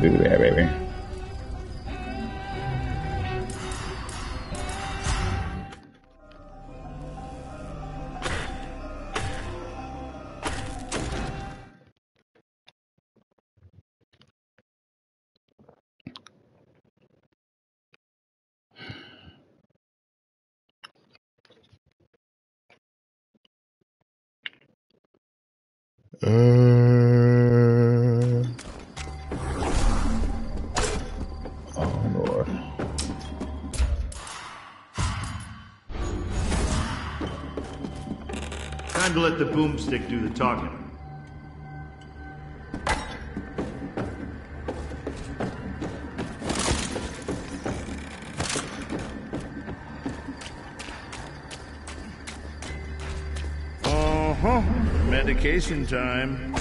Do baby. The boomstick do the talking. Uh-huh. Medication time.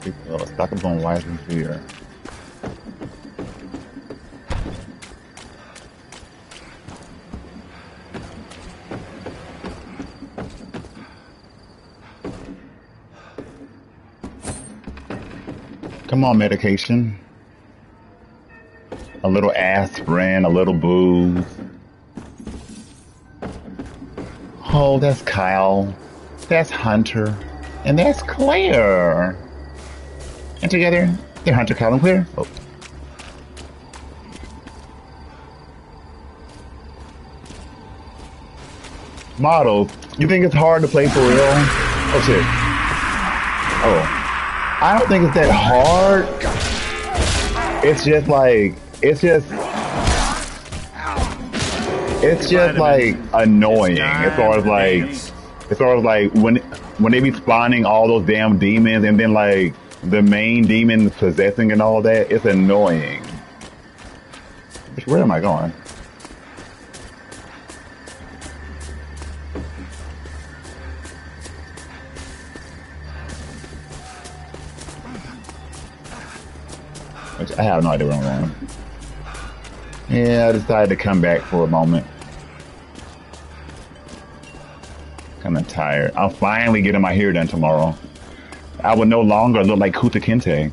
People stock up on wise and fear. Come on, medication. A little aspirin, a little booze. Oh, that's Kyle. That's Hunter. And that's Claire. And together, they're Hunter, Kyle, and Claire. Oh. Models, you think it's hard to play for real? Oh shit. Oh. I don't think it's that hard. It's just like, it's just, it's just like annoying as far as like, as far as like when when they be spawning all those damn demons and then like the main demon possessing and all that, it's annoying. Where am I going? I have no idea where I'm going. Yeah, I decided to come back for a moment. Kind of tired. I'll finally get in my hair done tomorrow. I will no longer look like Kunta Kinte.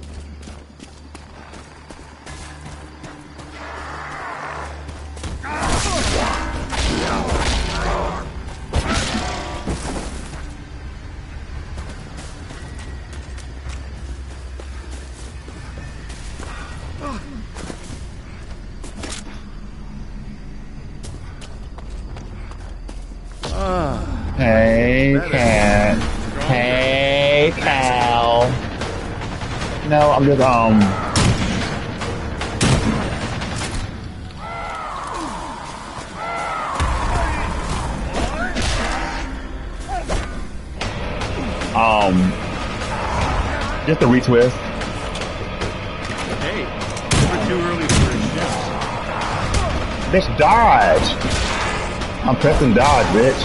Just a retwist. Hey, never too early for a shift. Bitch, dodge! I'm pressing dodge, bitch.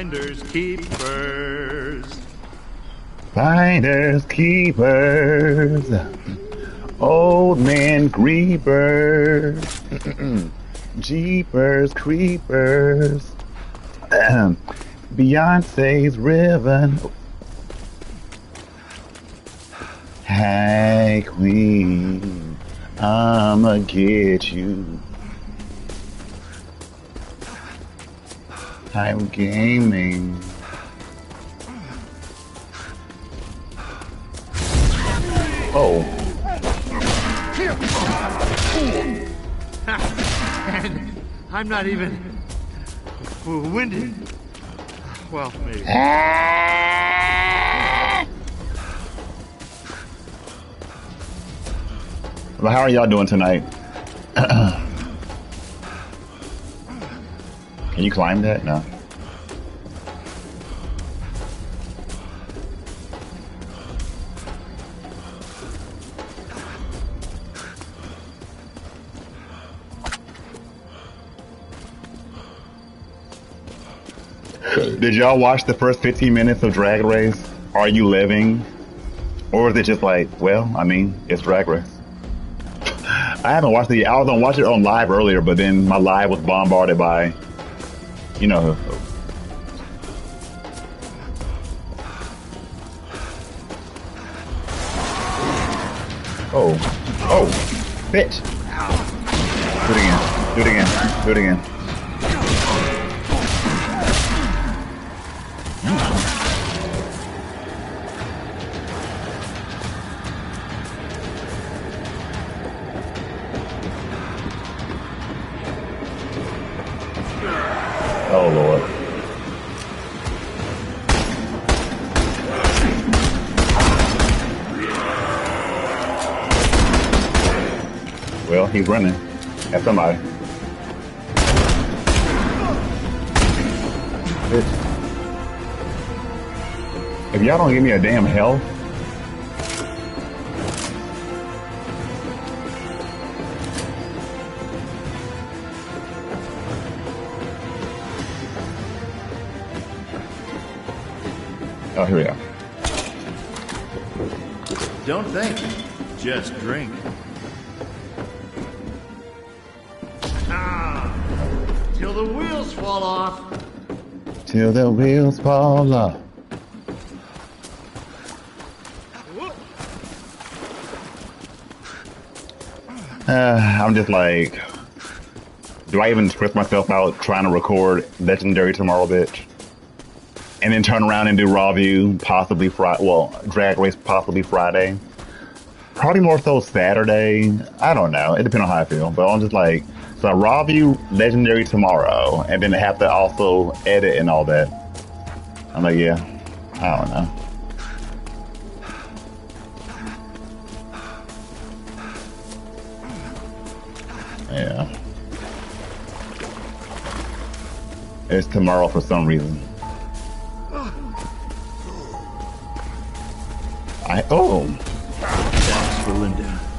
Finders, keepers. Finders, keepers, old man grievers, jeepers, creepers, Beyonce's ribbon. Hey, queen, I'ma get you. I'm gaming. Oh. And I'm not even winded. Well, maybe. Well, how are y'all doing tonight? Can you climb that? No. Did y'all watch the first 15 minutes of Drag Race? Are you living? Or is it just like, well, I mean, it's Drag Race? I haven't watched it. I was gonna watch it on live earlier, but then my live was bombarded by, you know. who. Oh, oh, bitch! Do it again. Do it again. Do it again. He's running at somebody. Bitch. If y'all don't give me a damn health, oh here we go. Don't think. Just drink. Till the wheels fall off. Uh, I'm just like, do I even stress myself out trying to record Legendary tomorrow, bitch? And then turn around and do Raw View, possibly Friday, well, Drag Race, possibly Friday. Probably more so Saturday. I don't know. It depends on how I feel. But I'm just like, so Raw View, Legendary tomorrow, and then have to also edit and all that. I'm like, yeah, I don't know. Yeah. It's tomorrow for some reason. I oh That's for Linda.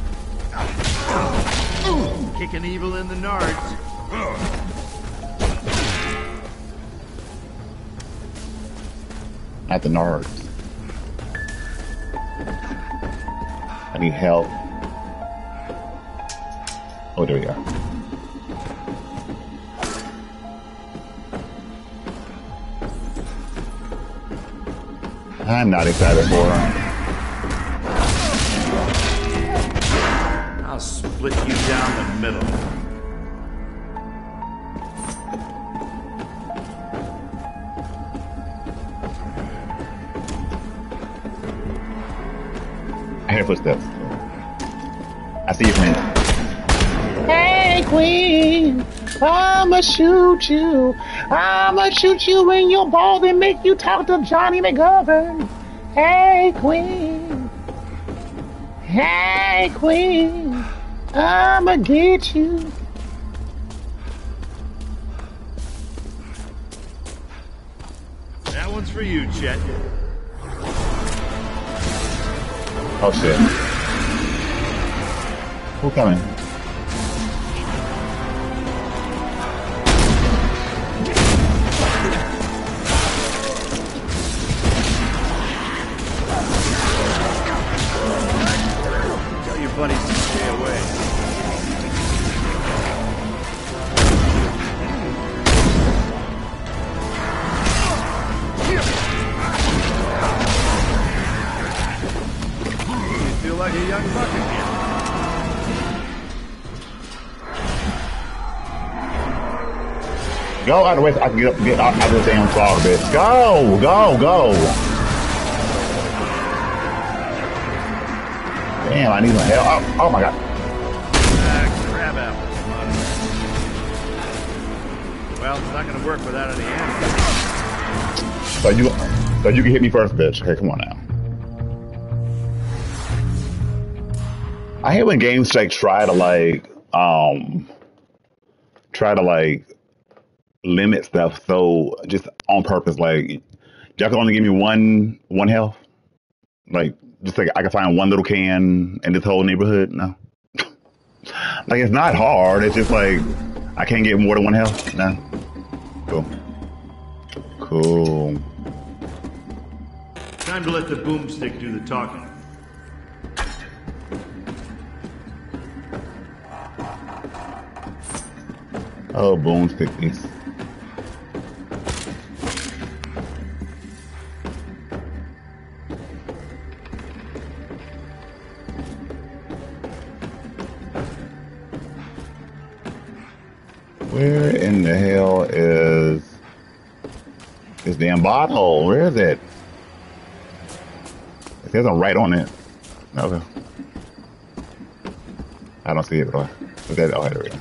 Kicking evil in the nards. at the Nards. I need help. Oh, there we go. I'm not excited for her. Split you down the middle. I hear footsteps. I see your friend. Hey, Queen, I'ma shoot you. I'ma shoot you in your balls and make you talk to Johnny McGovern. Hey, Queen. Hey, Queen, I'ma get you. That one's for you, Chet. Oh shit. Who coming? Go out of the way so I can get up get out, of this damn fog, bitch. Go, go, go. Damn, I need some help. Oh, oh my god. Crab apples, Well, it's not gonna work without any ammo. So you, so you can hit me first, bitch. Okay, come on now. I hate when games like try to like um try to like limit stuff so just on purpose like y'all can only give me one one health? Like just like I can find one little can in this whole neighborhood? No. Like it's not hard. It's just like I can't get more than one health? No. Cool. Cool. Time to let the boomstick do the talking. oh boomstick these Where in the hell is this damn bottle? Where is it? It says I'm right on it. Okay. I don't see it, but Is that? Oh, there we go.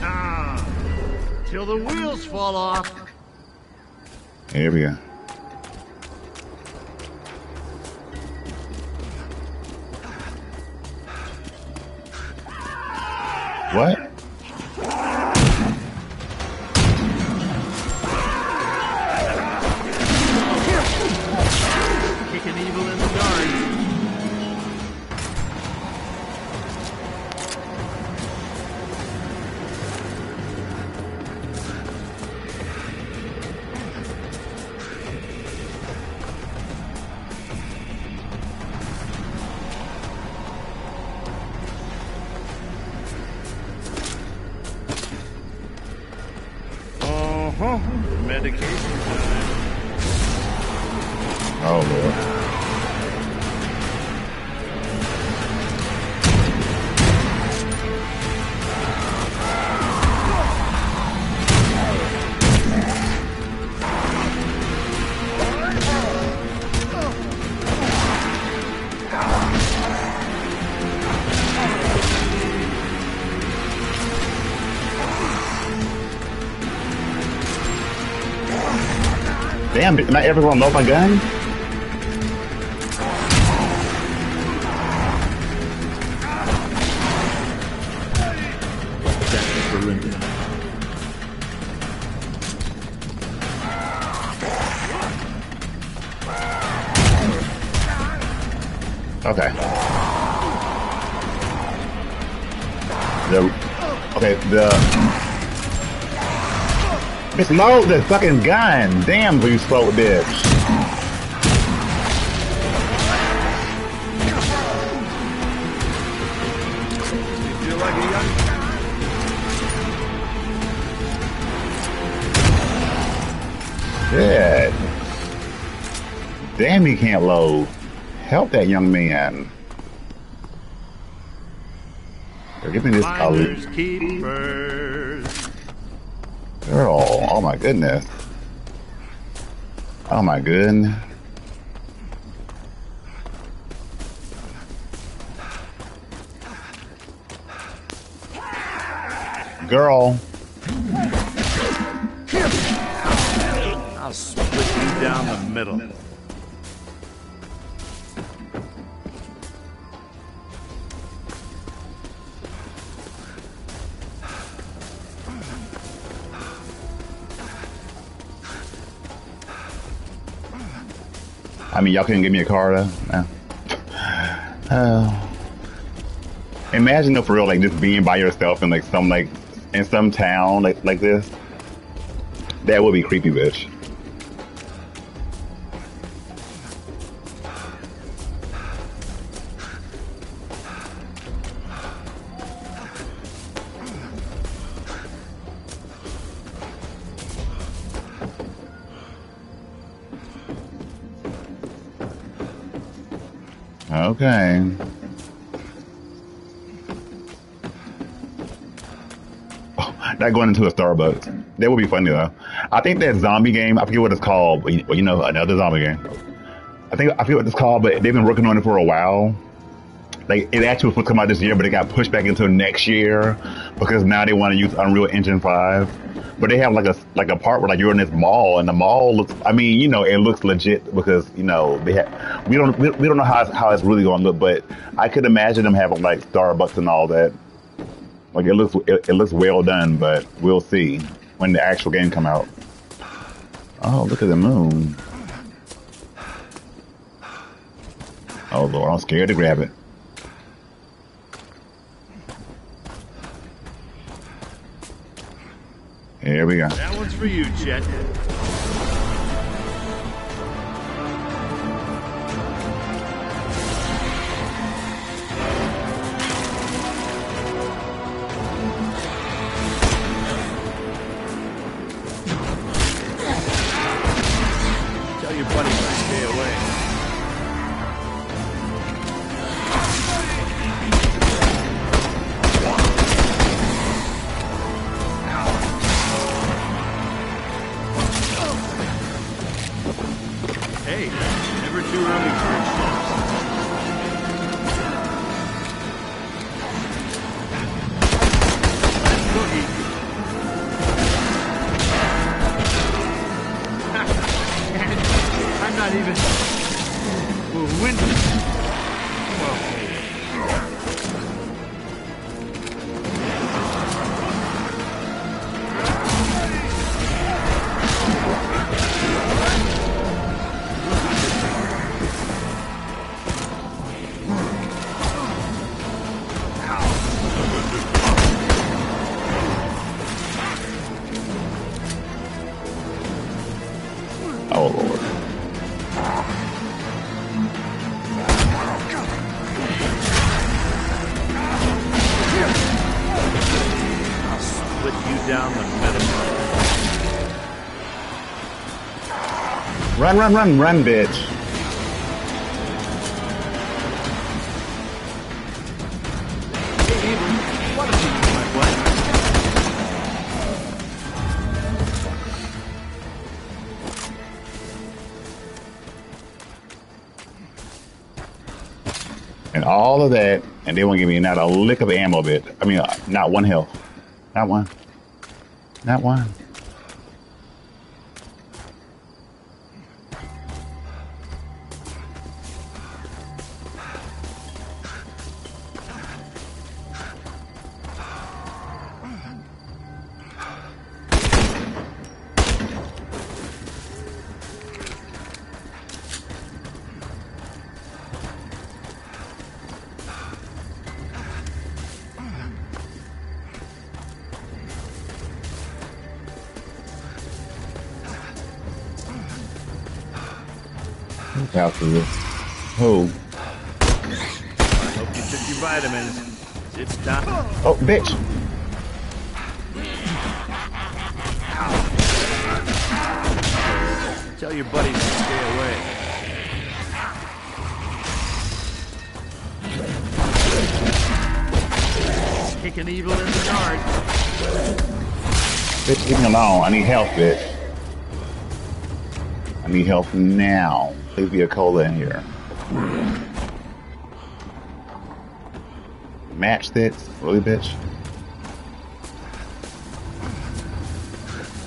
Ah, till the wheels fall off. Here we go. What? Damn, not everyone load my gun? Load the fucking gun. Damn, you slow bitch. You feel like a young Shit. Damn, he can't load. Help that young man. Give me this finders color. Goodness. Oh my goodness. Couldn't give me a car though. Oh. Imagine though, for real, like just being by yourself in like some like in some town like like this. That would be creepy, bitch. Okay. Oh, not going into a Starbucks. That would be funny though. I think that zombie game. I forget what it's called, but you, know, another zombie game. I think I forget what it's called, but they've been working on it for a while. like it actually was supposed to come out this year, but it got pushed back until next year because now they want to use Unreal Engine five. But they have like a like a part where like you're in this mall and the mall looks. I mean, you know, it looks legit because you know they have. We don't we, we don't know how it's, how it's really going to look, but I could imagine them having like Starbucks and all that. Like it looks it, it looks well done, but we'll see when the actual game come out. Oh, look at the moon. Oh lord, I'm scared to grab it. Here we go. That one's for you, Chet. Run, run, run, run, bitch. And all of that, and they won't give me not a lick of ammo bit. I mean, uh, not one health. Not one. Not one. After this? Who? Hope you took your vitamins. It's time. Oh, bitch. Tell your buddies to stay away. Kicking evil in the yard. Bitch, leave me alone. I need help, bitch. I need help now. Be a cola in here. Match Matchsticks? Really, bitch?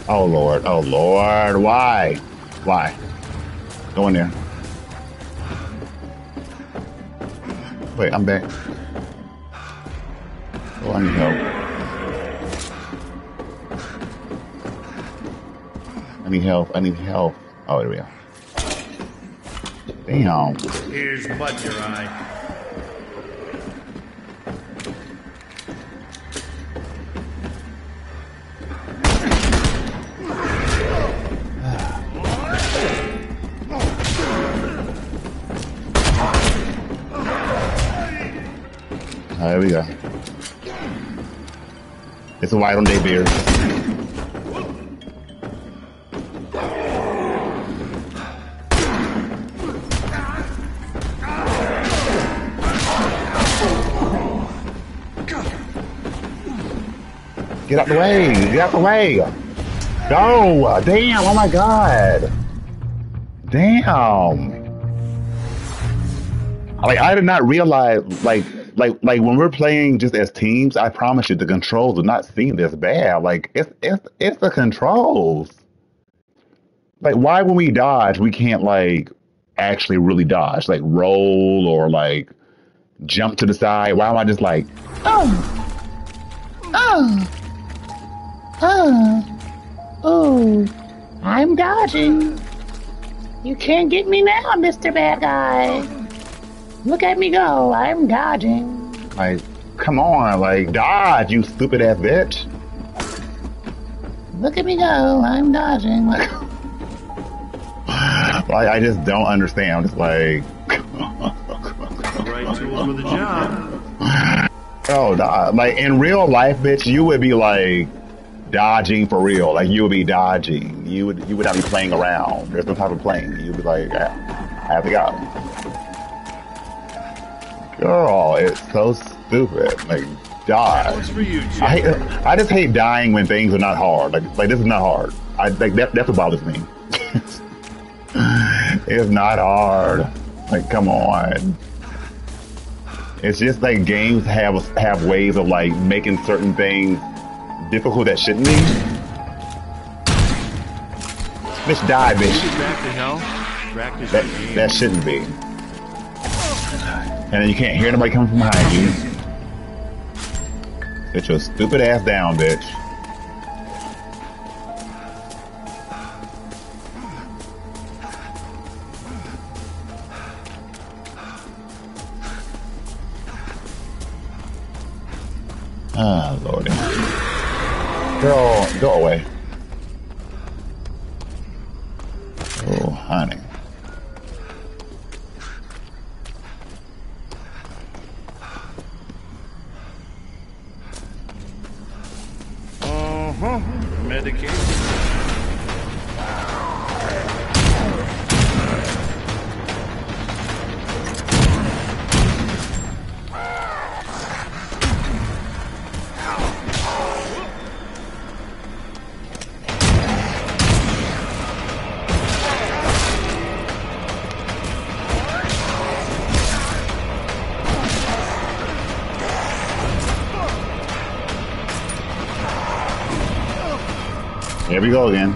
Oh, Lord. Oh, Lord. Why? Why? Go in there. Wait, I'm back. Oh, I need help. I need help. I need help. Oh, there we. Damn. Here's Bud Your Eye. There we go. It's a white on day beer. Get out the way! Get out the way! Go! Damn! Oh my god! Damn! Like I did not realize like like like when we're playing just as teams, I promise you the controls do not seem this bad. Like it's it's it's the controls. Like why when we dodge we can't like actually really dodge, like roll or like jump to the side. Why am I just like Oh, oh, oh, oh. I'm dodging. You can't get me now, Mr. Bad Guy. Look at me go. I'm dodging. like come on, like dodge, you stupid ass bitch. Look at me go. I'm dodging. Like like I just don't understand. I'm just like The right tools for the job. Oh, nah, like in real life, bitch, you would be like dodging for real. Like you would be dodging. You would you would not be playing around. There's no type of playing. You'd be like, I, I have to go. Girl, it's so stupid. Like dodge. you, I hate, I just hate dying when things are not hard. Like like this is not hard. I like that. That's what bothers me. it's not hard. Like come on. It's just like games have have ways of like making certain things difficult that shouldn't be. Bitch, die, bitch. Get back to hell. Practice That that shouldn't be. And then you can't hear nobody coming from behind you. Sit your stupid ass down, bitch. Ah, lordy. Girl, go away. Go again.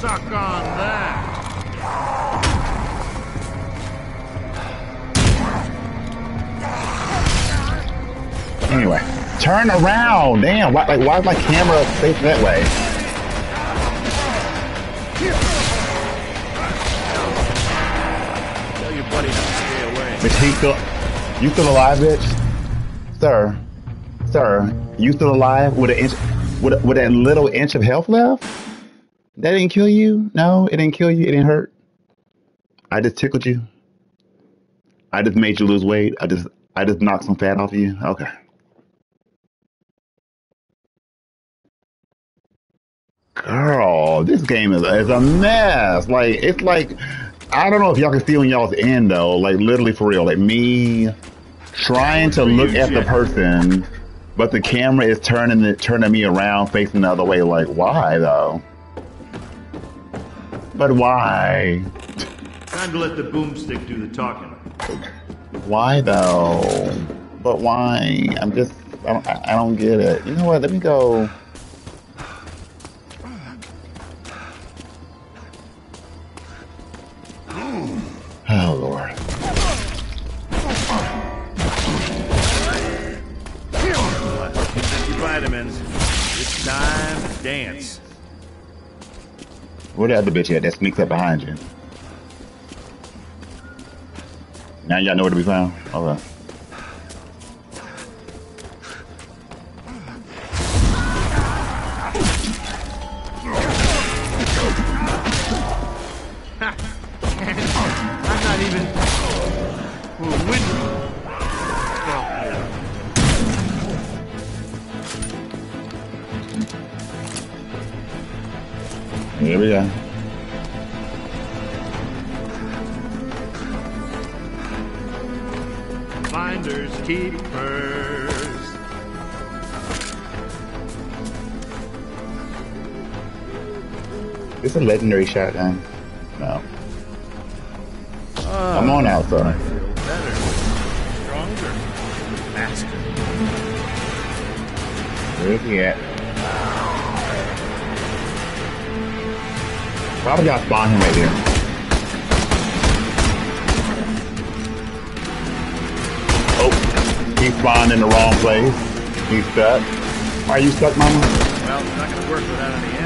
Suck on that. Anyway, turn around. Damn, why, like, why is my camera facing that way? Tell your buddy to stay away. Bitch, he still, you still alive, bitch? Sir, sir, you still alive with an inch, with, with that little inch of health left? That didn't kill you? No, it didn't kill you. It didn't hurt. I just tickled you. I just made you lose weight. I just, I just knocked some fat off you. Okay. Girl, this game is, is a mess. Like, it's like, I don't know if y'all can see on y'all's end though. Like, literally for real. Like, me trying to look at the person, but the camera is turning it, turning me around, facing the other way. Like, why though? But why? Time to let the boomstick do the talking. Why though? But why? I'm just, I don't, I I don't get it. You know what? Let me go. Dance. Where the other bitch at that sneaks up behind you? Now y'all know where to be found? Okay. Go. Finders keepers. It's a legendary shotgun. No. Ah. Come on out, I feel better, stronger, faster. Where's he at? Probably got spawn him right here. Oh, he spawned in the wrong place. He's stuck. Are you stuck, mama? Well, it's not going to work without any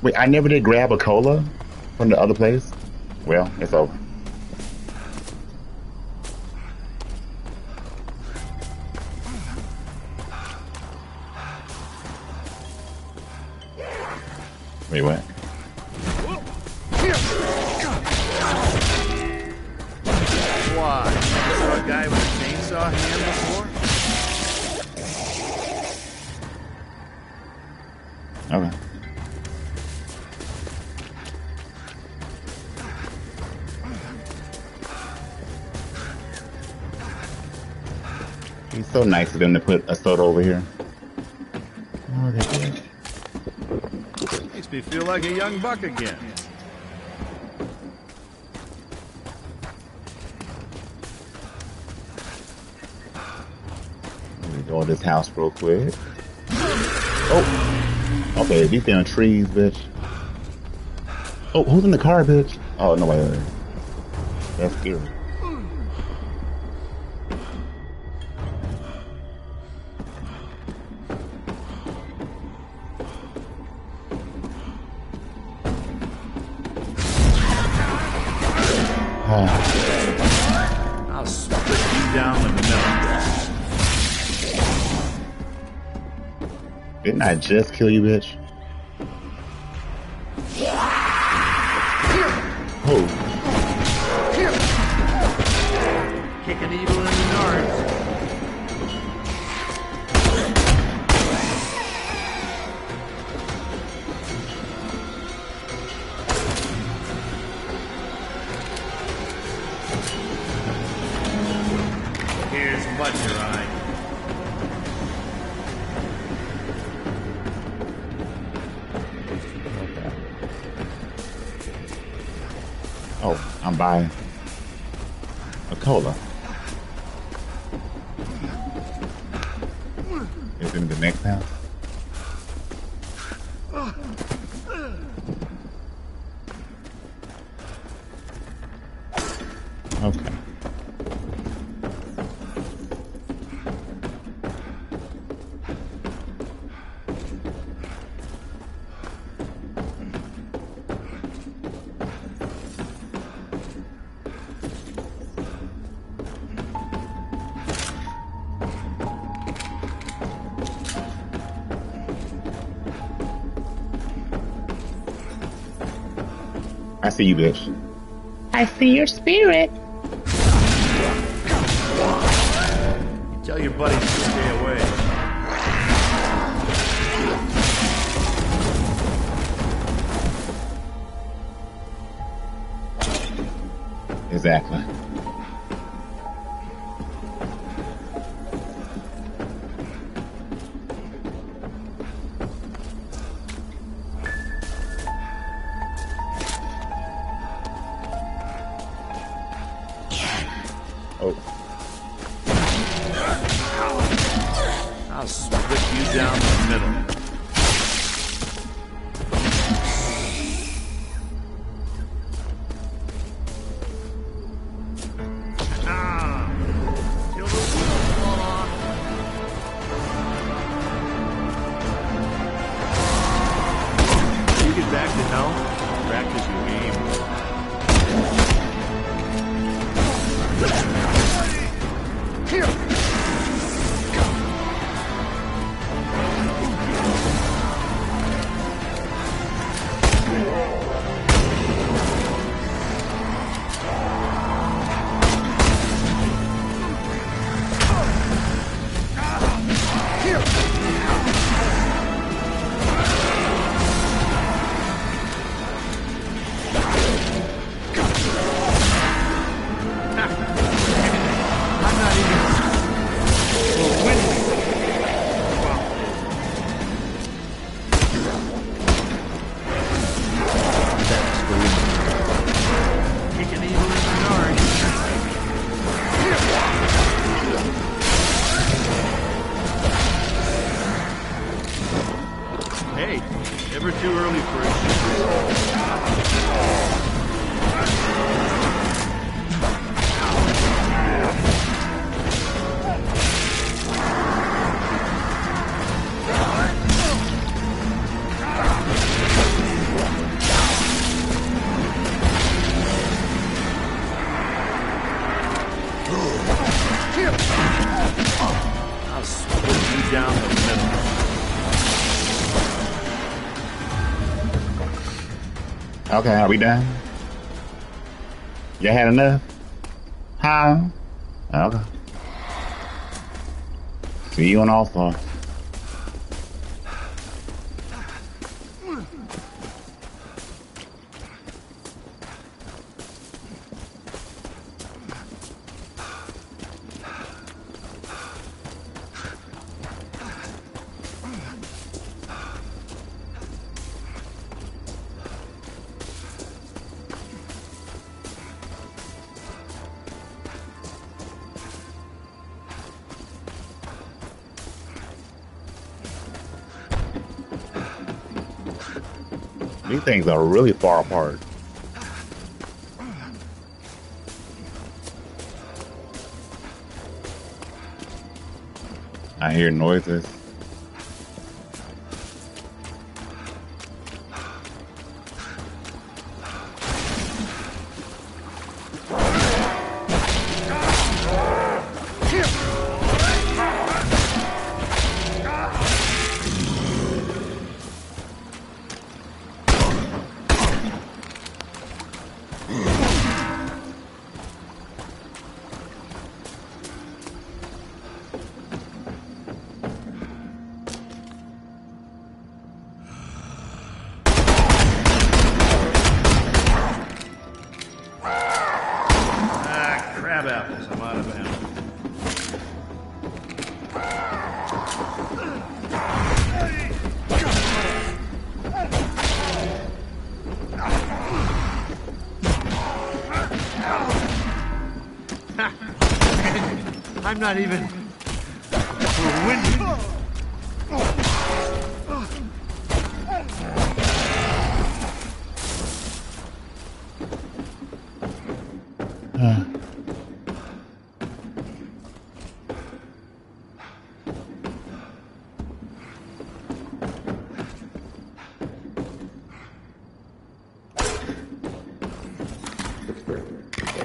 Wait, I never did grab a cola from the other place? Well, it's over. Wait, what? Nice of them to put a soda over here. Oh, they did. Makes me feel like a young buck again. Let me go in this house real quick. Oh! Okay, these damn trees, bitch. Oh, who's in the car, bitch? Oh, nobody there. That's scary. I just kill you, bitch? See you, bitch. I see your spirit. Tell your buddies You hell, practice your game. Okay, are we done? You had enough? Huh? Okay. See you on All Star. Things are really far apart. I hear noises. Not even.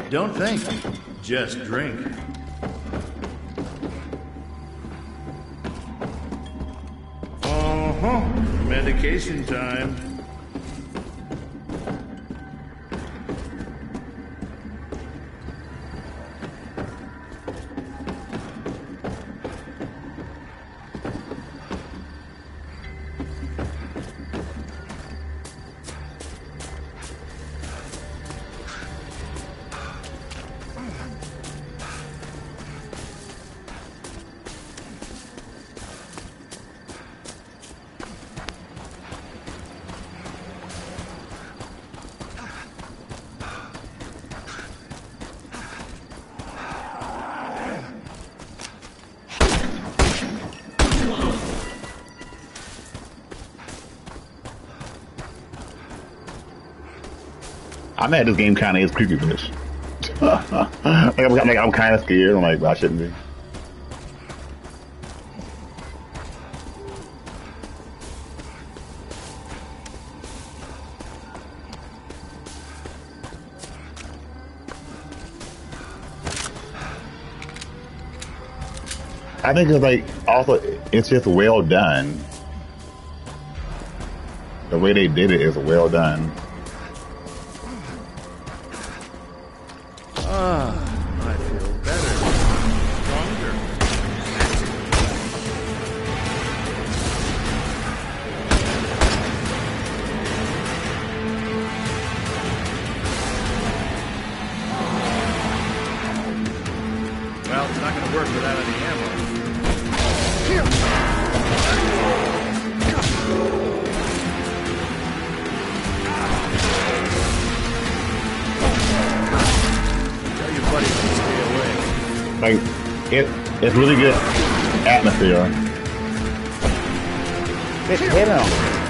Don't think, just drink. Medication time. I'm mad this game kind of is creepy, bitch. like, I'm, like, I'm kind of scared. I'm like, I shouldn't be. I think it's like also it's just well done. The way they did it is well done. It's really good atmosphere. Hit, him.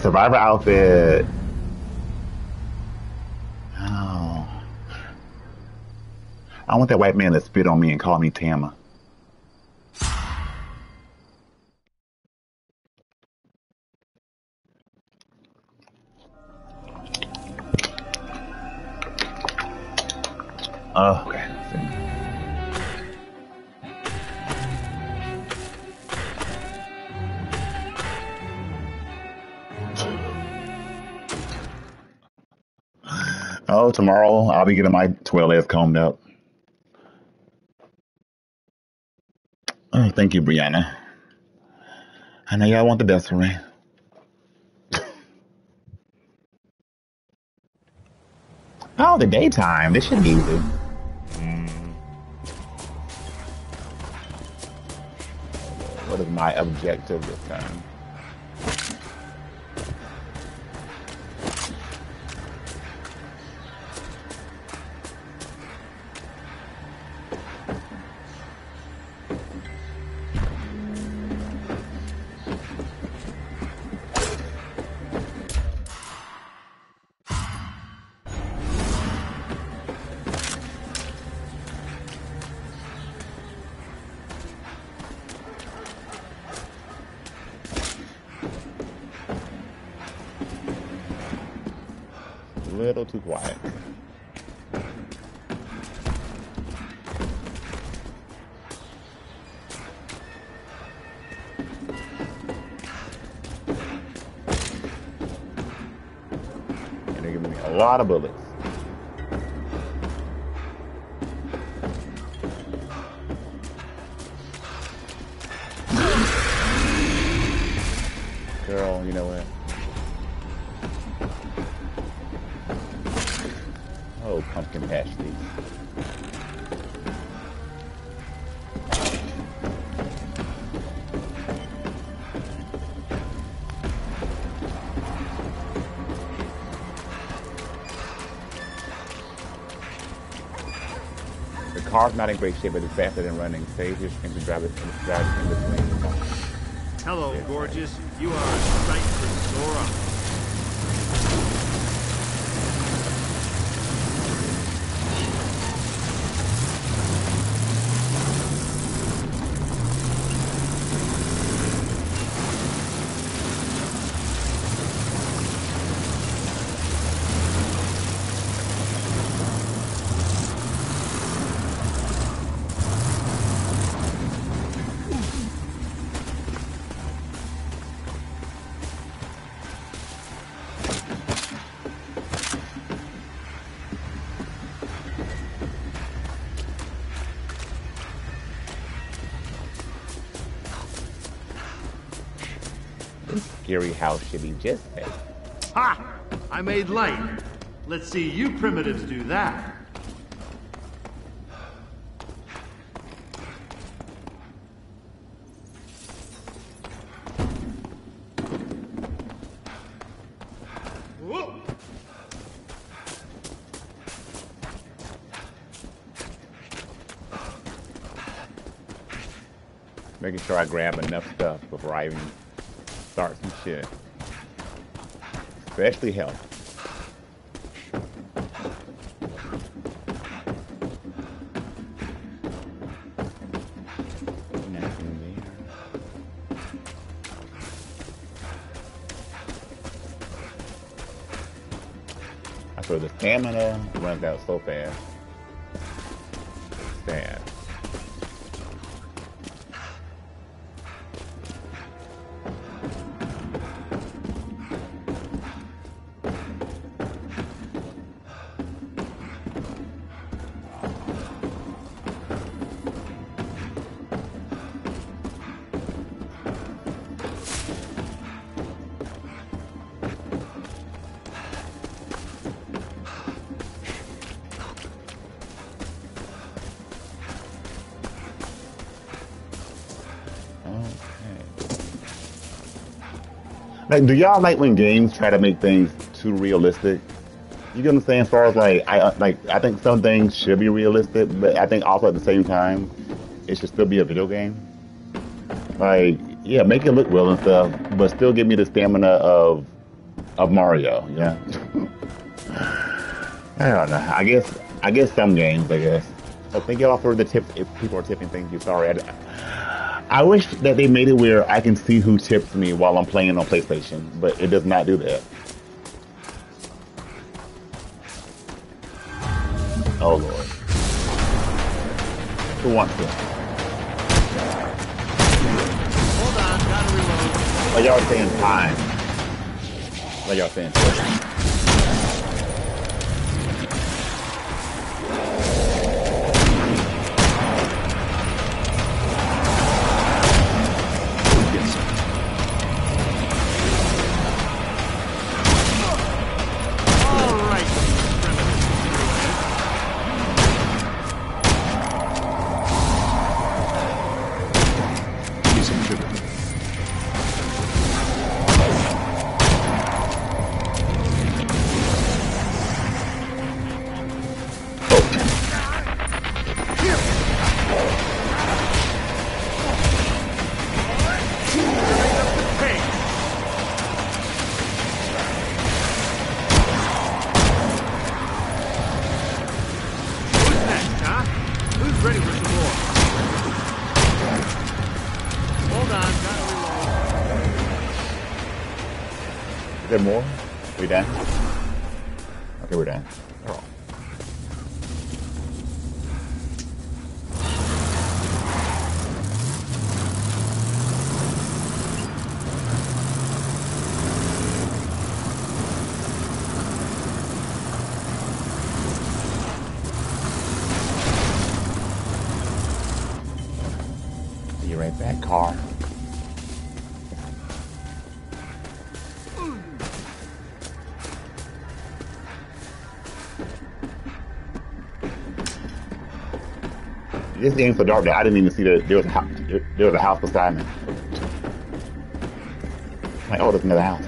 Survivor outfit. Oh. I want that white man to spit on me and call me Tama. I'll be getting my toilets combed up. Oh, thank you, Brianna. I know y'all want the best for me. Oh, the daytime. This should be easy. What is my objective this time? Not in great shape, but it's faster than running. Save your strength to drive it, drive it in between. Hello, gorgeous. You are a sight for sore Should be just safe. Ha! I made light. Let's see you primitives do that. Making sure I grab enough stuff before I even health. Nothing there. I swear the stamina runs out so fast. Like, do y'all like when games try to make things too realistic? You get what I'm saying? As far as like, I uh, like, I think some things should be realistic, but I think also at the same time, it should still be a video game. Like, yeah, make it look real and stuff, but still give me the stamina of of Mario. Yeah. I don't know. I guess I guess some games. I guess. So thank you all for the tip. If people are tipping, thank you. Sorry. I, I wish that they made it where I can see who tips me while I'm playing on PlayStation, but it does not do that. Oh lord. Who wants to? Hold on, gotta reload. Like y'all saying time. Like y'all saying time. This game's so dark that I didn't even see that there was a house. There was a house beside me. Like, oh, there's another house.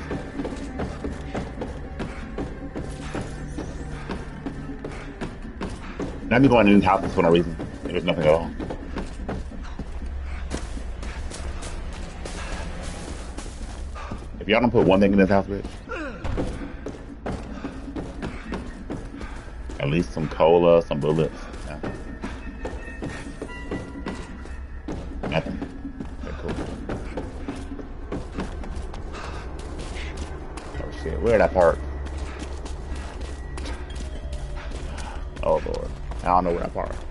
And I've been going in these houses for no reason. There's nothing at all. If y'all don't put one thing in this house, bitch. At least some cola, some bullets. Where did I park? Oh lord. I don't know where I parked.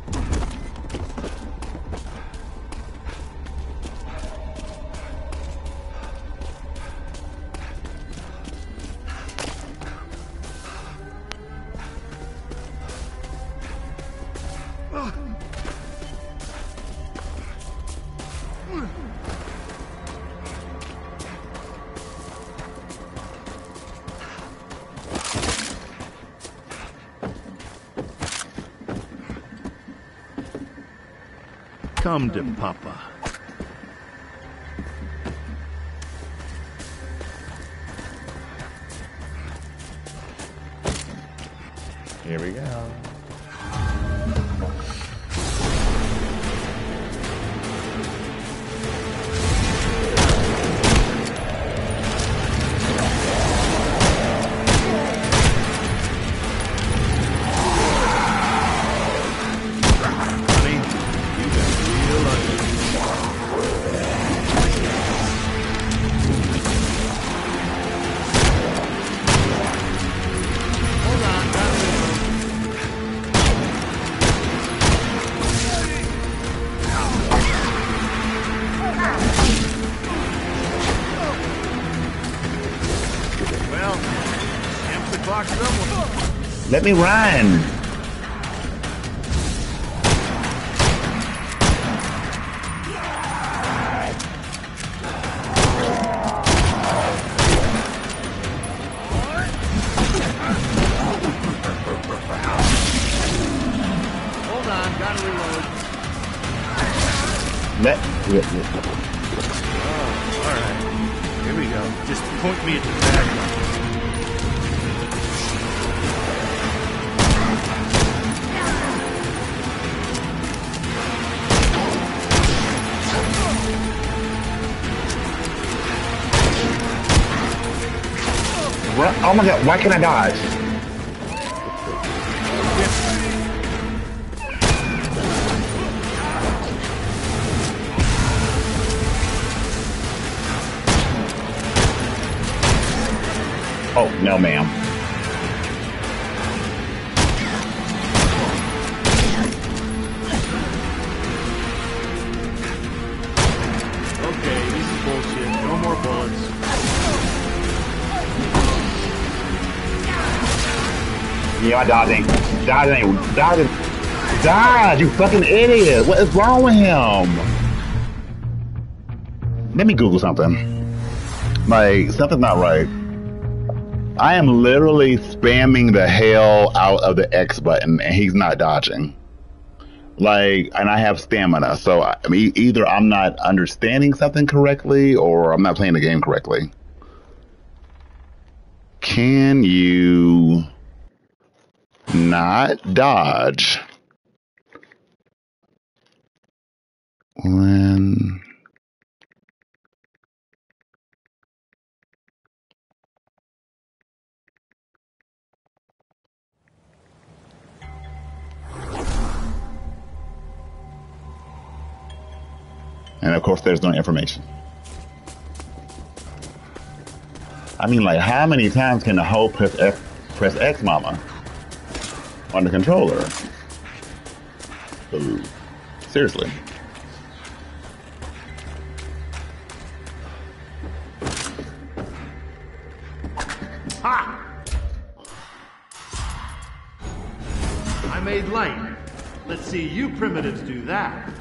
Come to Let me run. Why can't I dodge? Dodging. Dodging. Dodging. Dodge, you fucking idiot. What is wrong with him? Let me Google something. Like, something's not right. I am literally spamming the hell out of the X button and he's not dodging. Like, and I have stamina. So, I mean, either I'm not understanding something correctly or I'm not playing the game correctly. Can you not dodge. When and of course there's no information. I mean like how many times can the whole press press x mama on the controller. Ooh. Seriously. Ha! I made light. Let's see you primitives do that.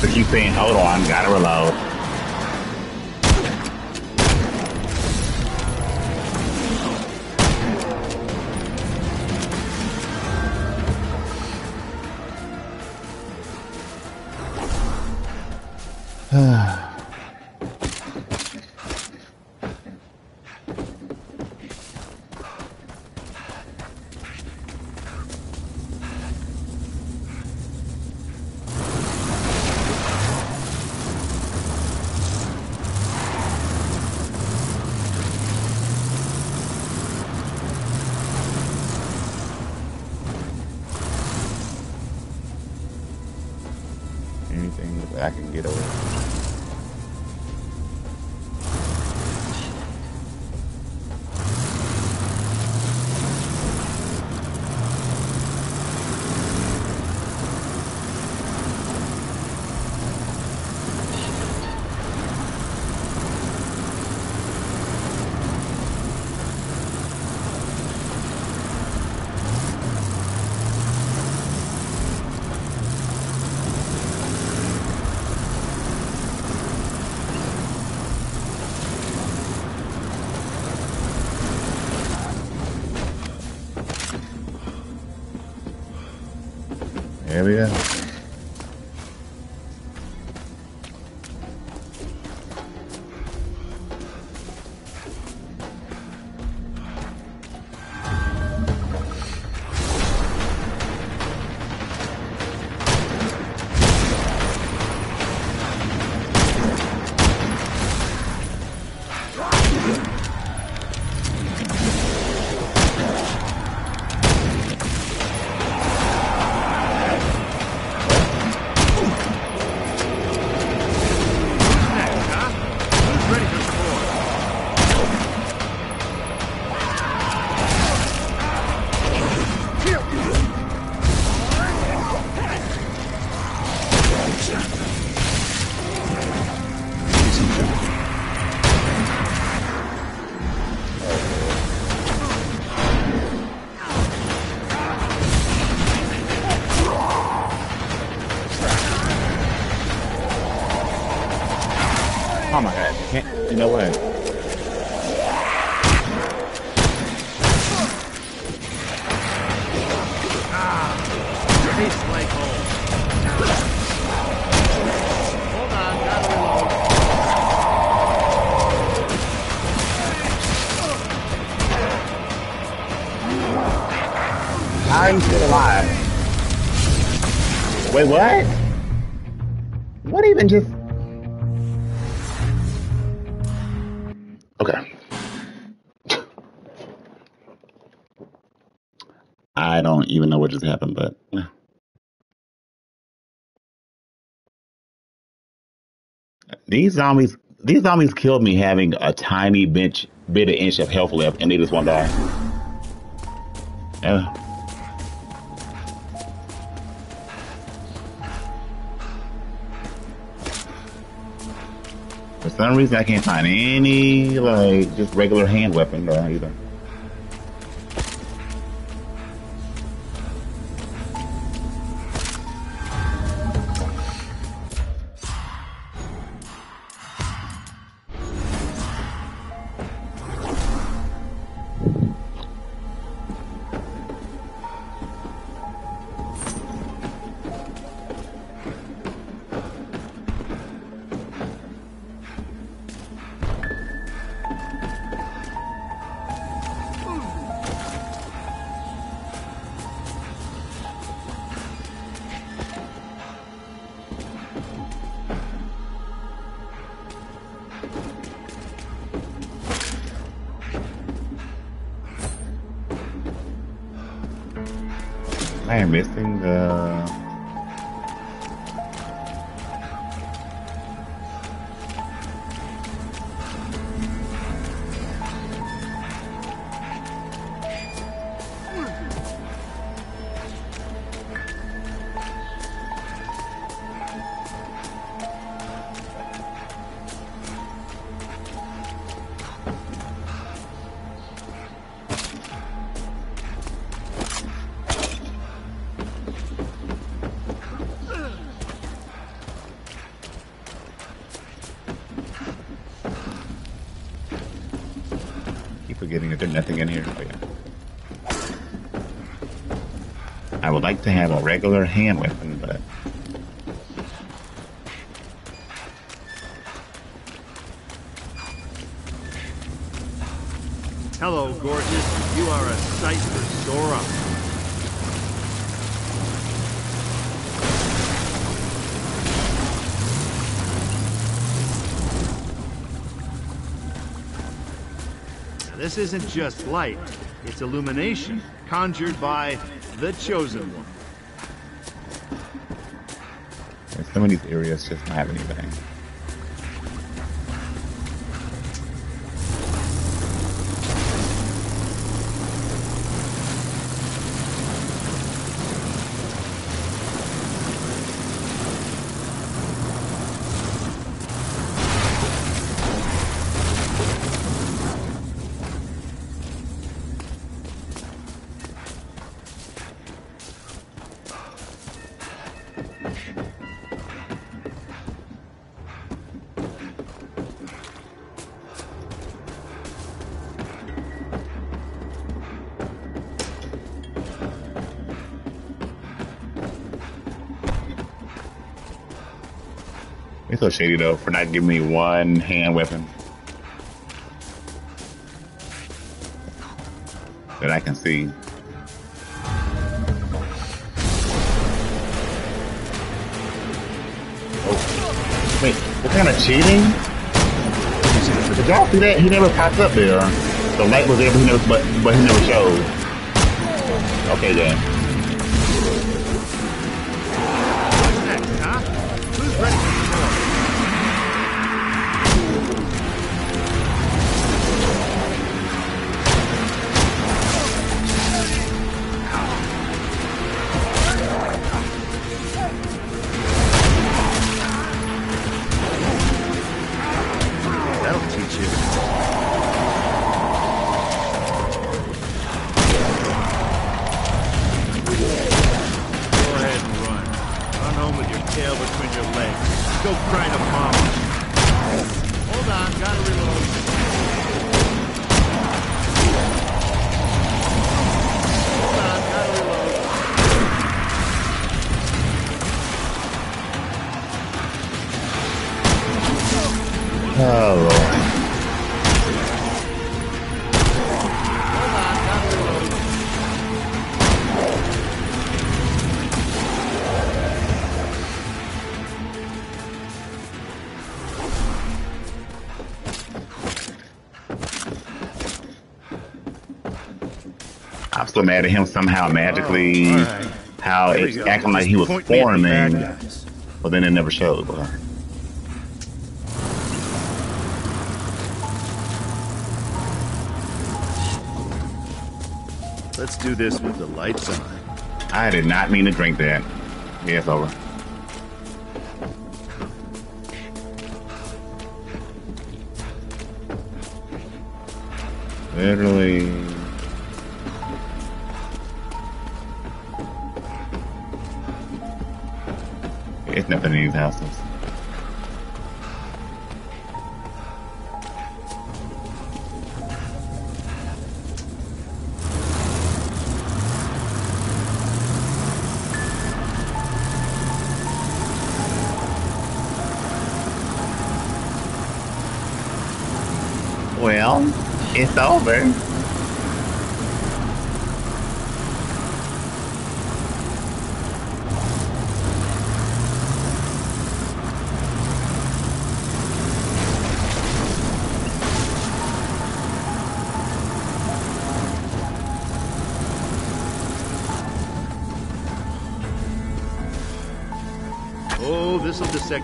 Have keep saying, hold on, gotta reload? anything that I can get over. Wait, These zombies, these zombies killed me having a tiny bench, bit of inch of health left, and they just want to die. Yeah. some reason I can't find any like just regular hand weapon uh, uh, would like to have a regular hand weapon, but... Hello, gorgeous. You are a sight for Sora. This isn't just light, it's illumination, conjured by the Chosen One. some of these areas just don't have anything. Shady though for not giving me one hand weapon that I can see. Oh, wait, what kind of cheating? Did y'all see that? He never popped up there. The light was there, but he never, but, but he never showed. Okay then. I'm mad at him somehow magically, Oh, right. how There it's acting like Just he was point me the forming, but then it never showed. But, Let's do this with the lights on. I did not mean to drink that. Yeah, it's over. Literally. It's nothing in these houses. Well, it's over.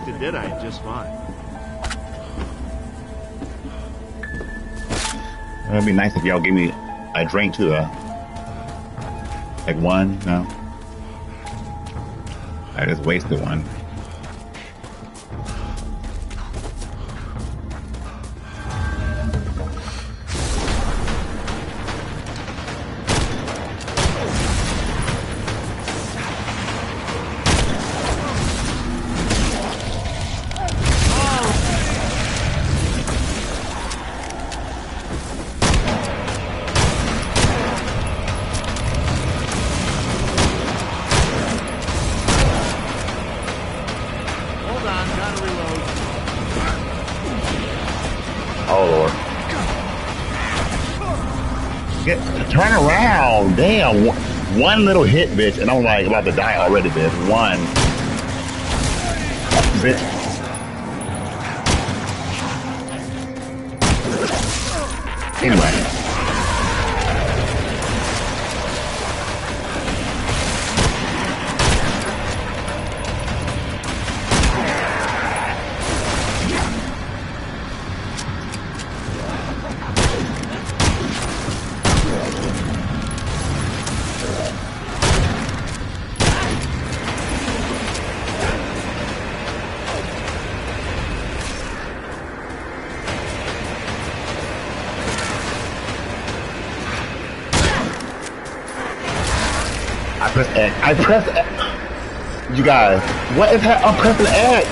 The deadite just fine. It'd be nice if y'all give me a drink too, uh, like one, no? I just wasted one. One, little hit, bitch, and I'm like about to die already, bitch. One. Bitch. Anyway. I press X. You guys, what is that? I'm pressing X.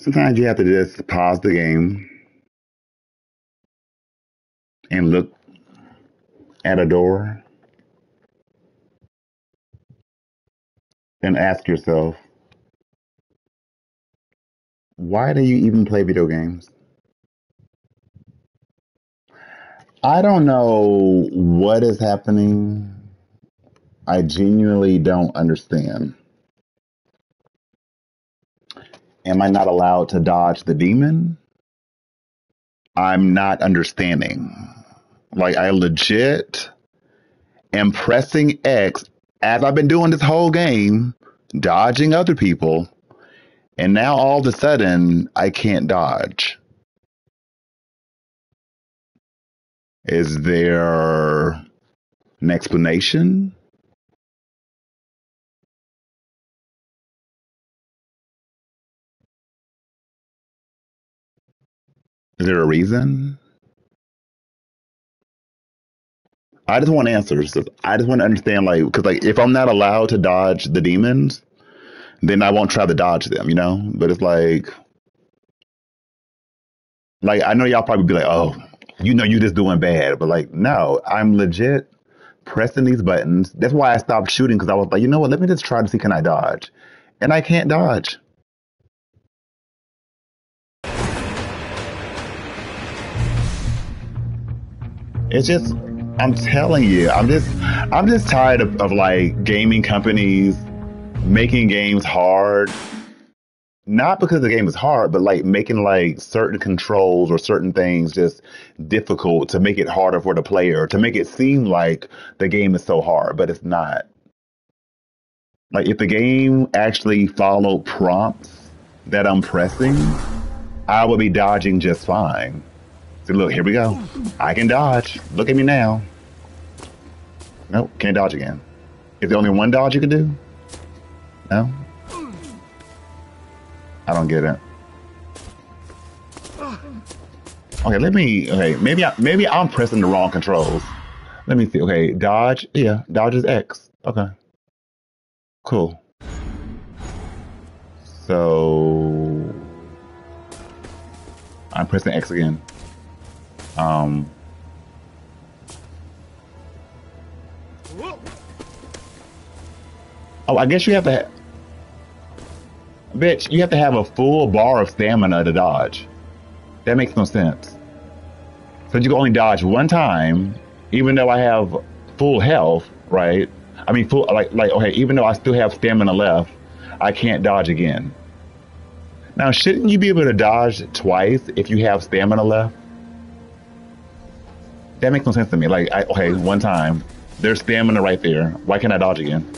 Sometimes you have to just pause the game and look at a door and ask yourself, why do you even play video games? I don't know what is happening. I genuinely don't understand. Am I not allowed to dodge the demon? I'm not understanding. Like, I legit am pressing X as I've been doing this whole game, dodging other people, and now all of a sudden I can't dodge. Is there an explanation? Is there a reason? I just want answers. I just want to understand, like, because like if I'm not allowed to dodge the demons, then I won't try to dodge them, you know. But it's like, like I know y'all probably be like, oh, you know, you just doing bad, but like, no, I'm legit pressing these buttons. That's why I stopped shooting because I was like, you know what? Let me just try to see can I dodge, and I can't dodge. It's just, I'm telling you, I'm just, I'm just tired of, of like gaming companies making games hard. Not because the game is hard, but like making like certain controls or certain things just difficult to make it harder for the player, to make it seem like the game is so hard, but it's not. Like if the game actually followed prompts that I'm pressing, I would be dodging just fine. Look, here we go. I can dodge. Look at me now. Nope, can't dodge again. Is there only one dodge you can do? No? I don't get it. Okay, let me. Okay, maybe I, maybe I'm pressing the wrong controls. Let me see. Okay, dodge. Yeah, dodge is X. Okay, cool. So I'm pressing X again. Um, oh, I guess you have to. Bitch, you have to have a full bar of stamina to dodge. That makes no sense. So you can only dodge one time, even though I have full health, right? I mean, full like like okay, even though I still have stamina left, I can't dodge again. Now, shouldn't you be able to dodge twice if you have stamina left? That makes no sense to me. Like, I, okay, one time, there's stamina right there. Why can't I dodge again?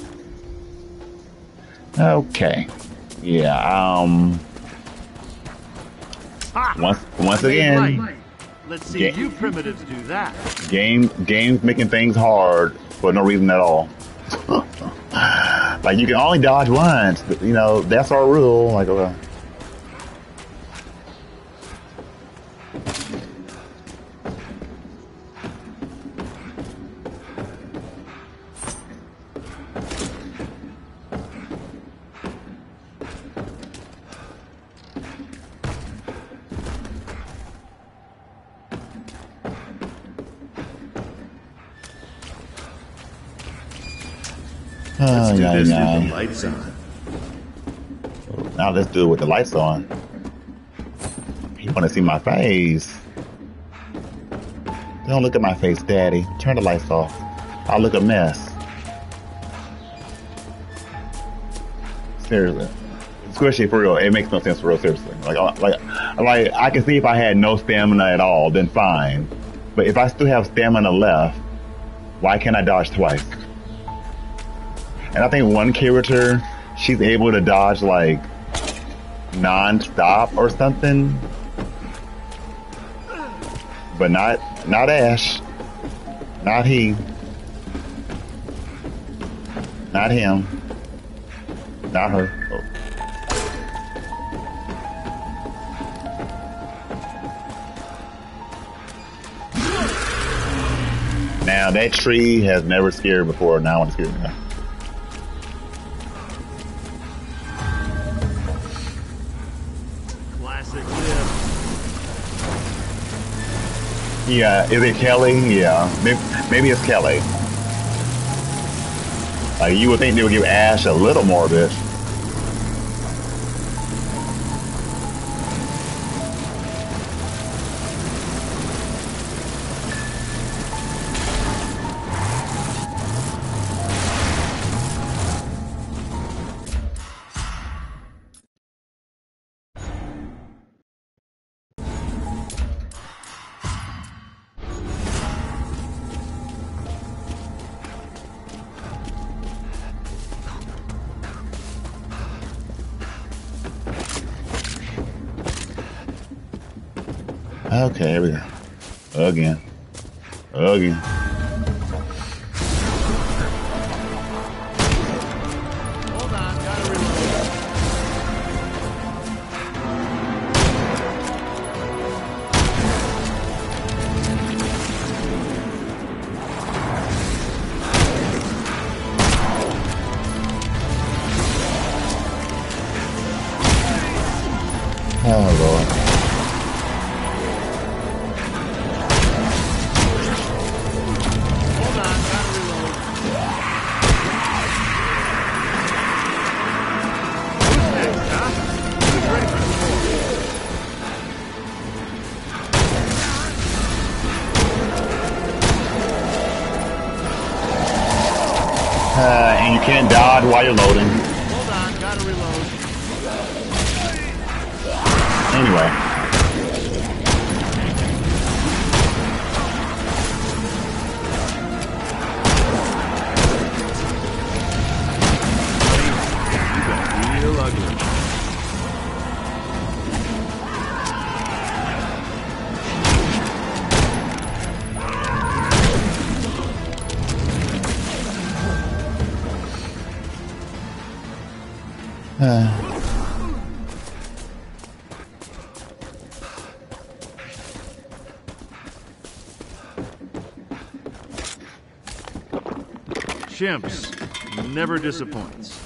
Okay. Yeah, um... Once, once again, right. Let's see Yeah. you primitives do that. game games making things hard for no reason at all. like you can only dodge once. You know that's our rule. Like okay. Let's do yeah, this the lights on. Now let's do it with the lights on. You want to see my face? Don't look at my face, Daddy. Turn the lights off. I look a mess. Seriously. Squishy, for real, it makes no sense for real. Seriously, like, like, like, I can see if I had no stamina at all, then fine. But if I still have stamina left, why can't I dodge twice? And I think one character she's able to dodge like non-stop or something, but not not Ash, not he, not him, not her. Oh. Now that tree has never scared before. Now it's scared me Yeah, is it Kelly? Yeah, maybe, maybe it's Kelly. Like you would think they would give Ash a little more of this. Never disappoints.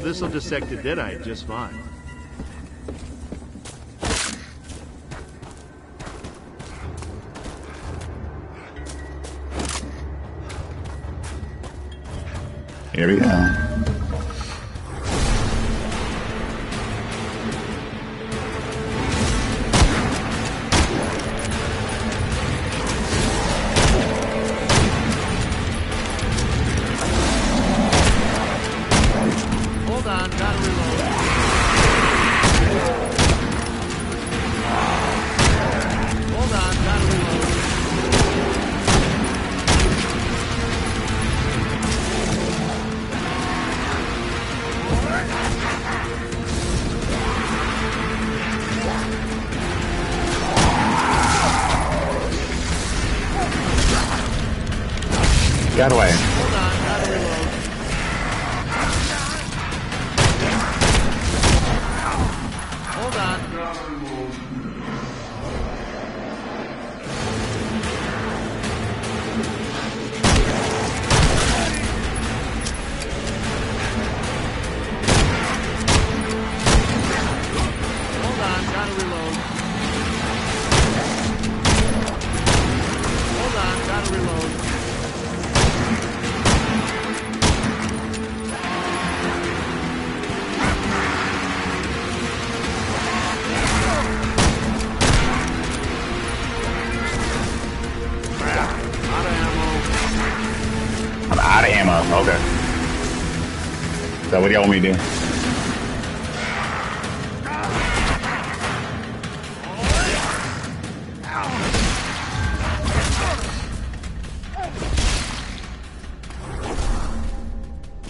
Oh, this'll dissect a deadite just fine. Here we go.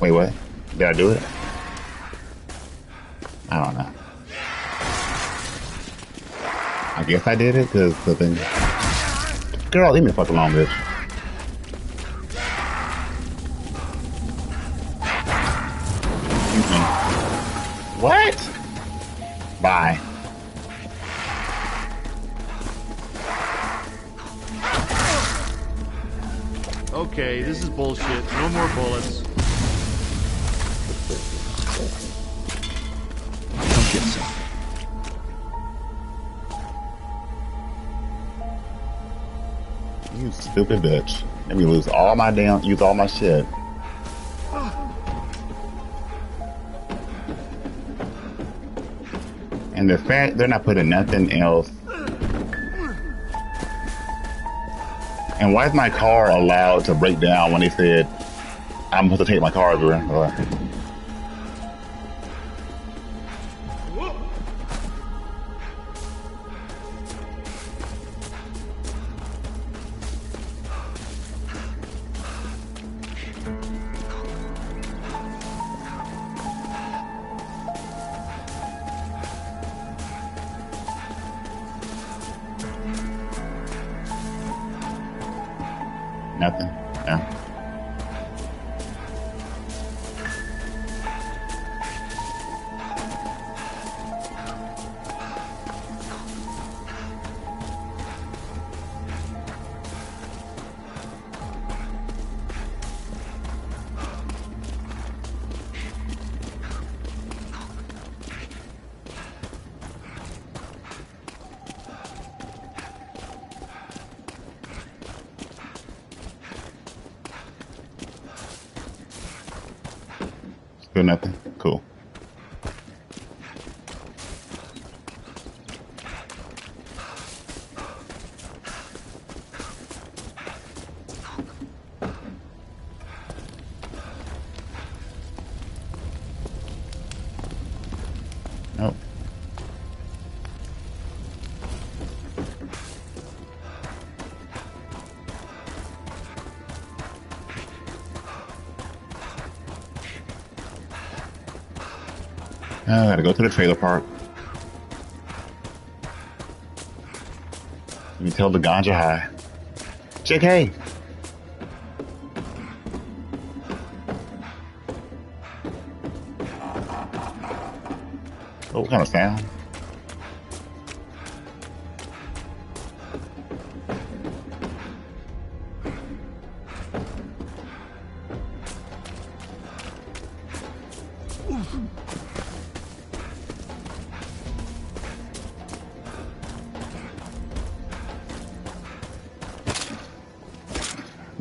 Wait, what? Did I do it? I don't know. I guess I did it because the thing. Girl, leave me the fuck alone, bitch. Me lose all my damn, use all my shit. And the fact they're not putting nothing else. And why is my car allowed to break down when they said I'm supposed to take my car everywhere? Or- I gotta go to the trailer park. Let me tell the ganja high. JK! Oh, what kind of sound?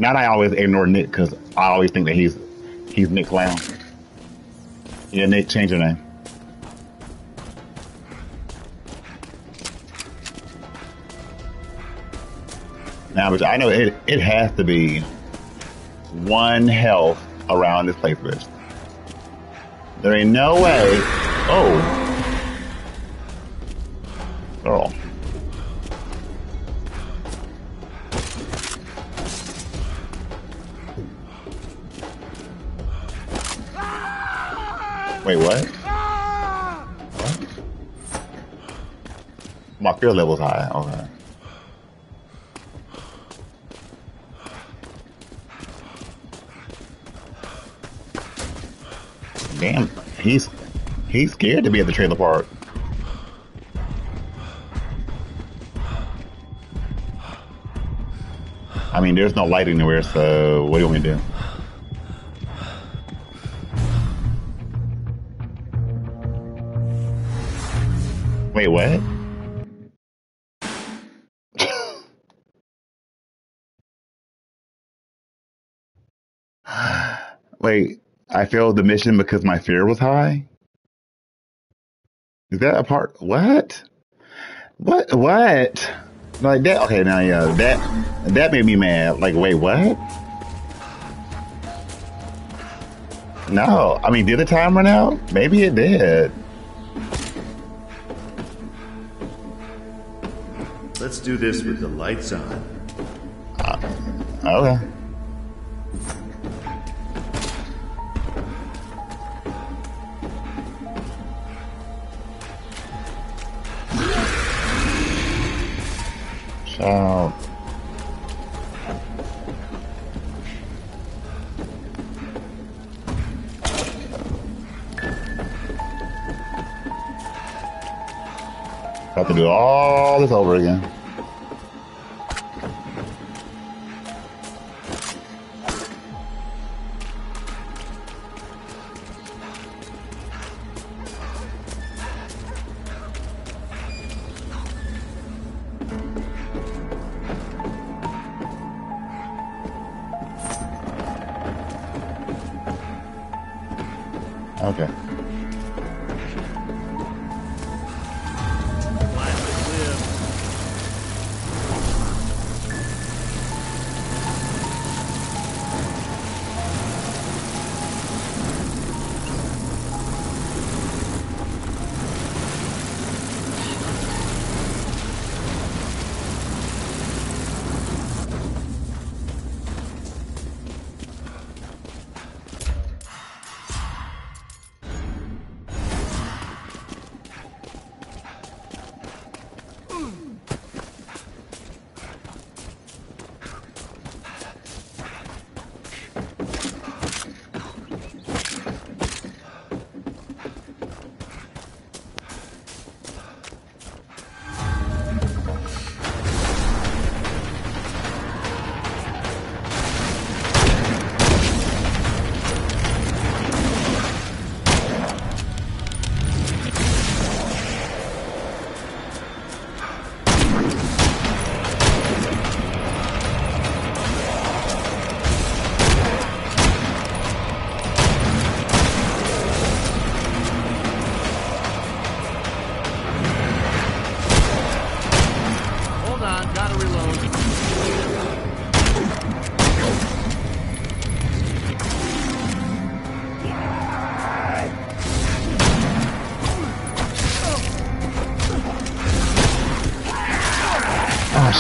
Now I always ignore Nick because I always think that he's he's Nick Clown. Yeah, Nick, change your name. Now, but I know it it has to be one health around this place. There ain't no way. Oh, Level's high. Okay. Damn, he's he's scared to be at the trailer park. I mean, there's no light anywhere, so what do you want me to do? Failed the mission because my fear was high? Is that a part? What? What? What? Like that? Okay, now yeah, that that made me mad. Like, wait, what? No, I mean, did the time run out? Maybe it did. Let's do this with the lights on. Uh, okay. Have to do all this over again.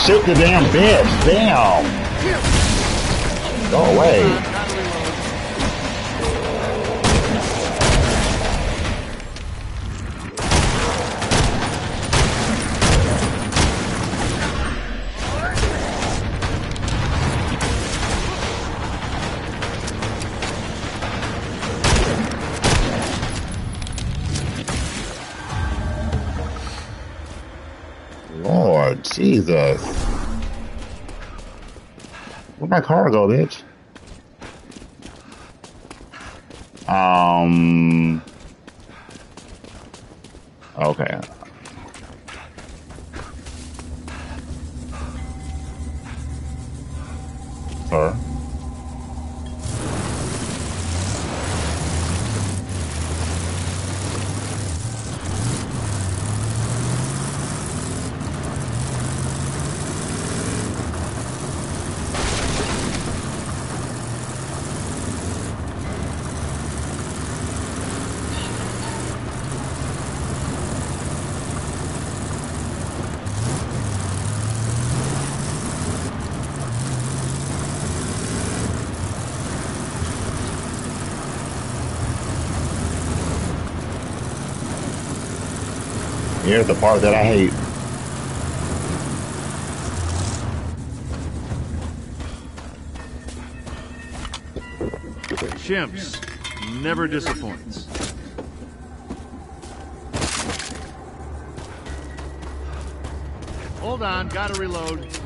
Shoot the damn bitch! Damn! Go away! Lord Jesus! My car go, bitch? Um. Okay. Sir. Here's the part that I hate. Chimps never disappoints. Hold on, gotta reload.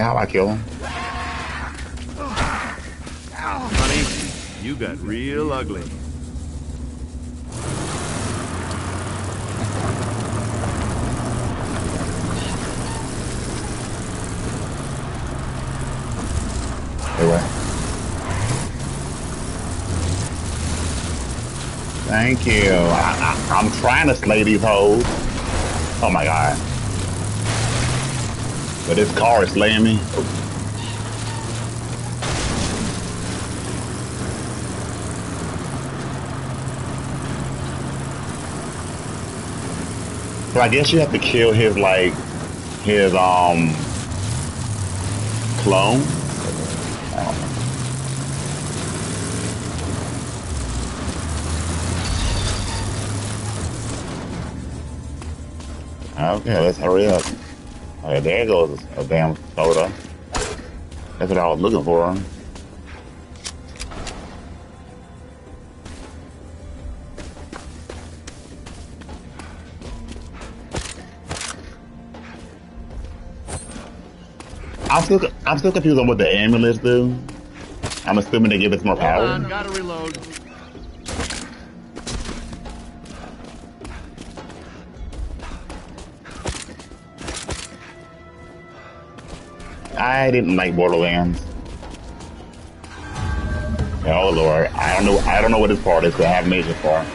How I kill him? Honey, you got real ugly. Anyway. Thank you. I, I, I'm trying to slay these hoes. Oh my god. But this car is slaying me. So I guess you have to kill his like his um clone. Know. Okay, let's hurry up. Okay, there goes a damn soda. That's what I was looking for. I'm still, I'm still confused on what the amulets do. I'm assuming they give us more power. on, gotta reload. I didn't like Borderlands. Oh lord, I don't know. I don't know what this part is. 'cause I have major part.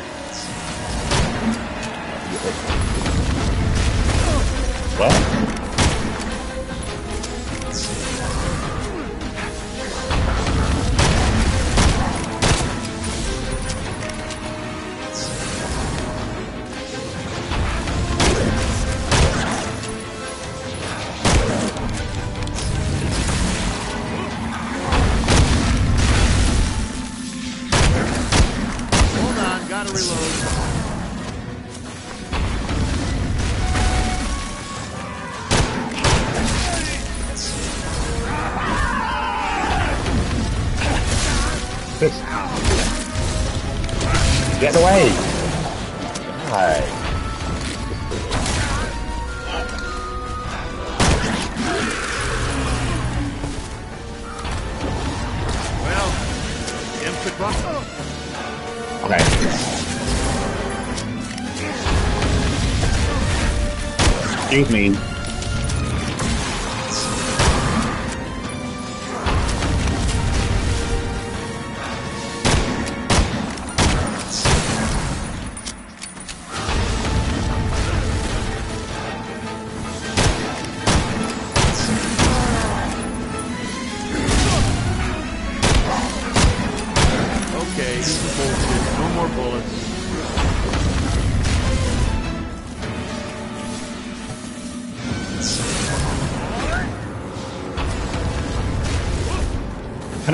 What?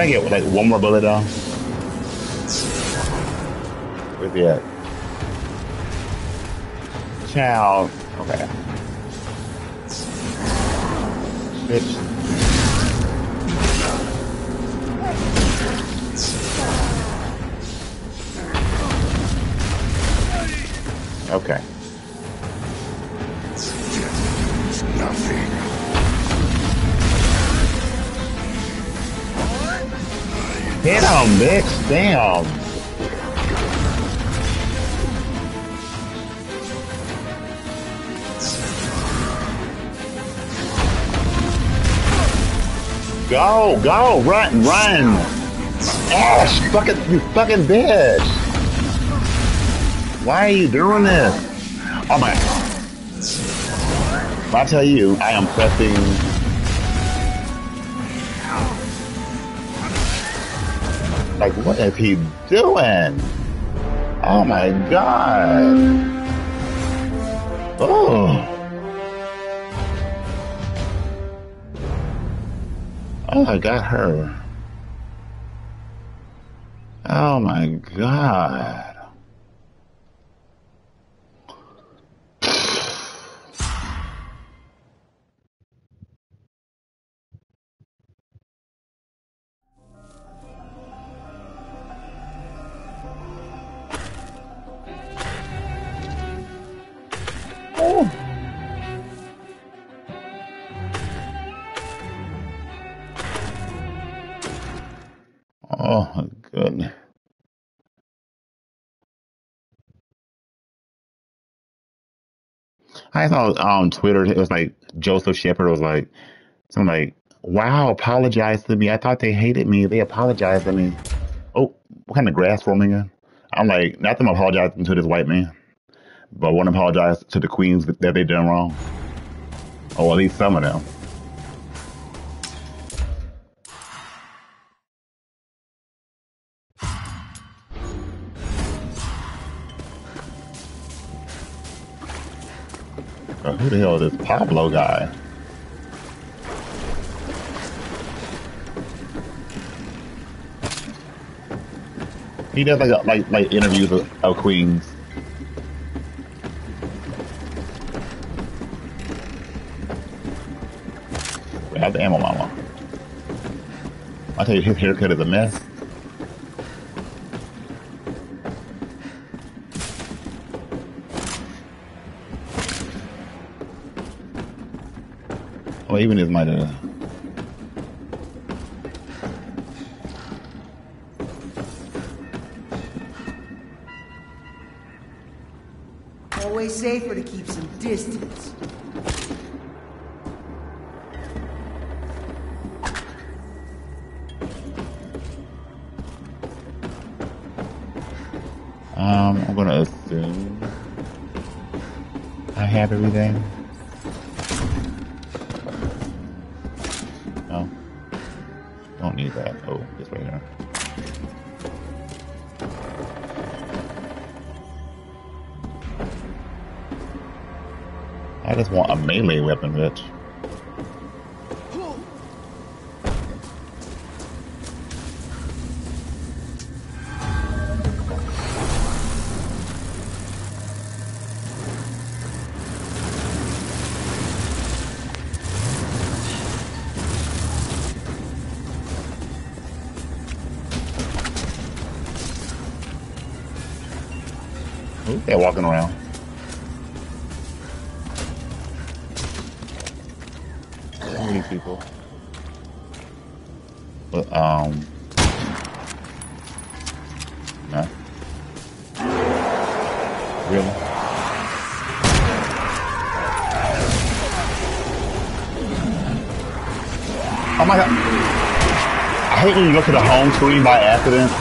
I get like one more bullet though? Where's he at? Child. Go, go, run, run. Ash, fucking, you fucking bitch. Why are you doing this? Oh my. If I tell you, I am pressing. Like, what is he doing? Oh my god. Oh. I got her. I saw on Twitter it was like Joseph Shepard was like something like, "Wow, apologize to me. I thought they hated me. They apologized to me." Oh, what kind of grass forming in? I'm like, not them apologizing to this white man, but I want to apologize to the queens that they done wrong. Or at least some of them. Who the hell is this Pablo guy? He does like like like interviews of, of queens. We have the ammo mama. I tell you, his haircut is a mess. Might have. Always safer to keep some distance. They're walking around. How many people? But, um... No. Really? Oh my god. I hate when you go to the home screen by accident.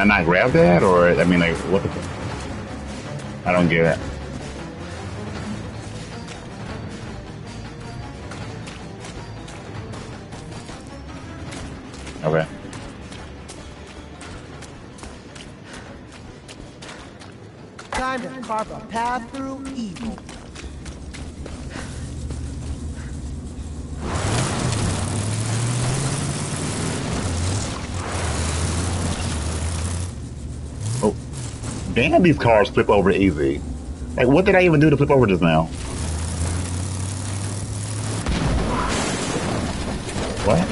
I not grab that, or I mean, like, what the? I don't get it. Okay. Time to carve a path through evil. Damn! These cars flip over easy. Like, what did I even do to flip over just now? What?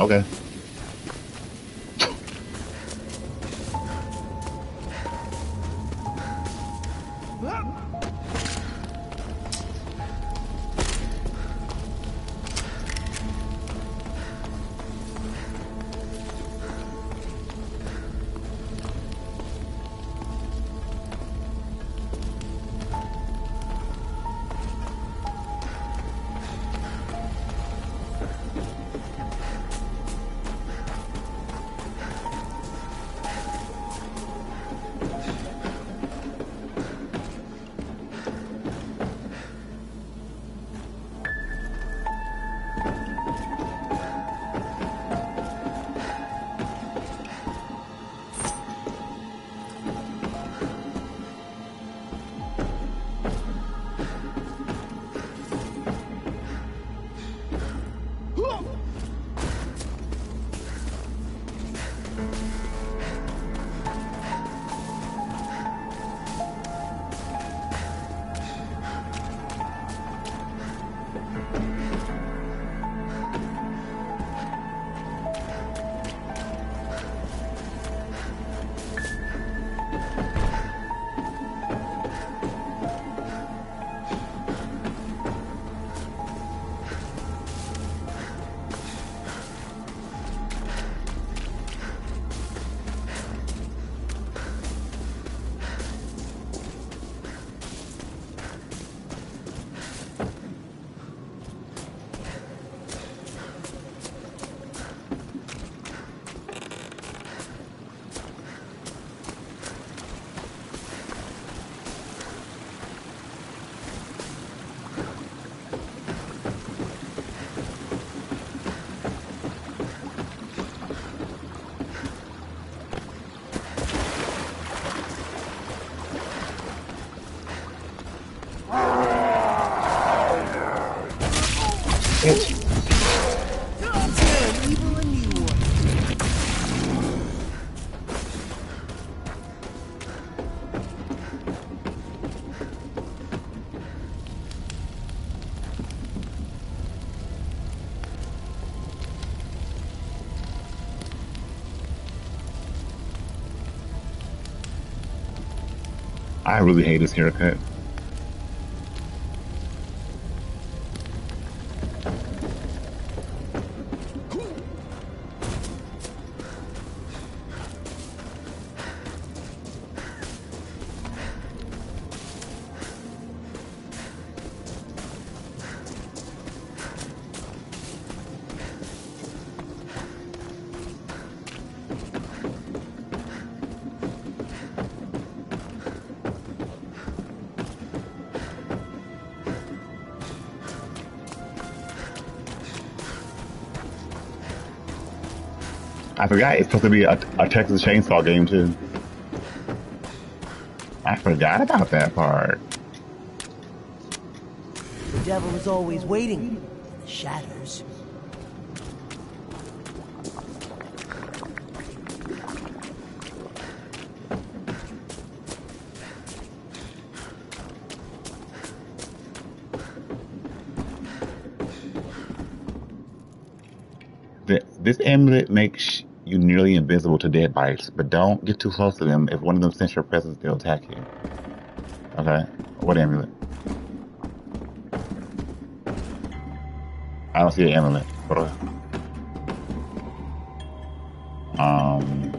Okay. Really hate his haircut. I forgot it's supposed to be a, a Texas Chainsaw game too. I forgot about that part. The devil is always waiting in the shadows. This amulet makes you nearly invisible to Deadites, but don't get too close to them. If one of them sense your presence, they'll attack you. Okay, what amulet? I don't see an amulet. Um.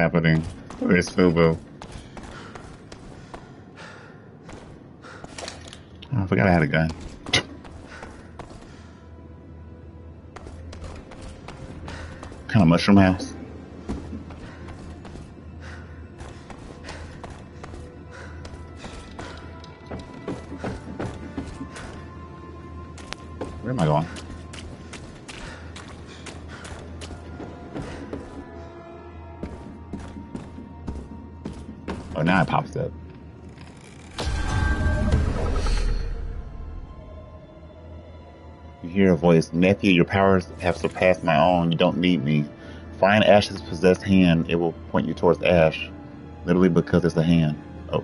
Happening? Where's Fubu? Nephew, your powers have surpassed my own. You don't need me. Find Ash's possessed hand. It will point you towards Ash. Literally because it's a hand. Oh.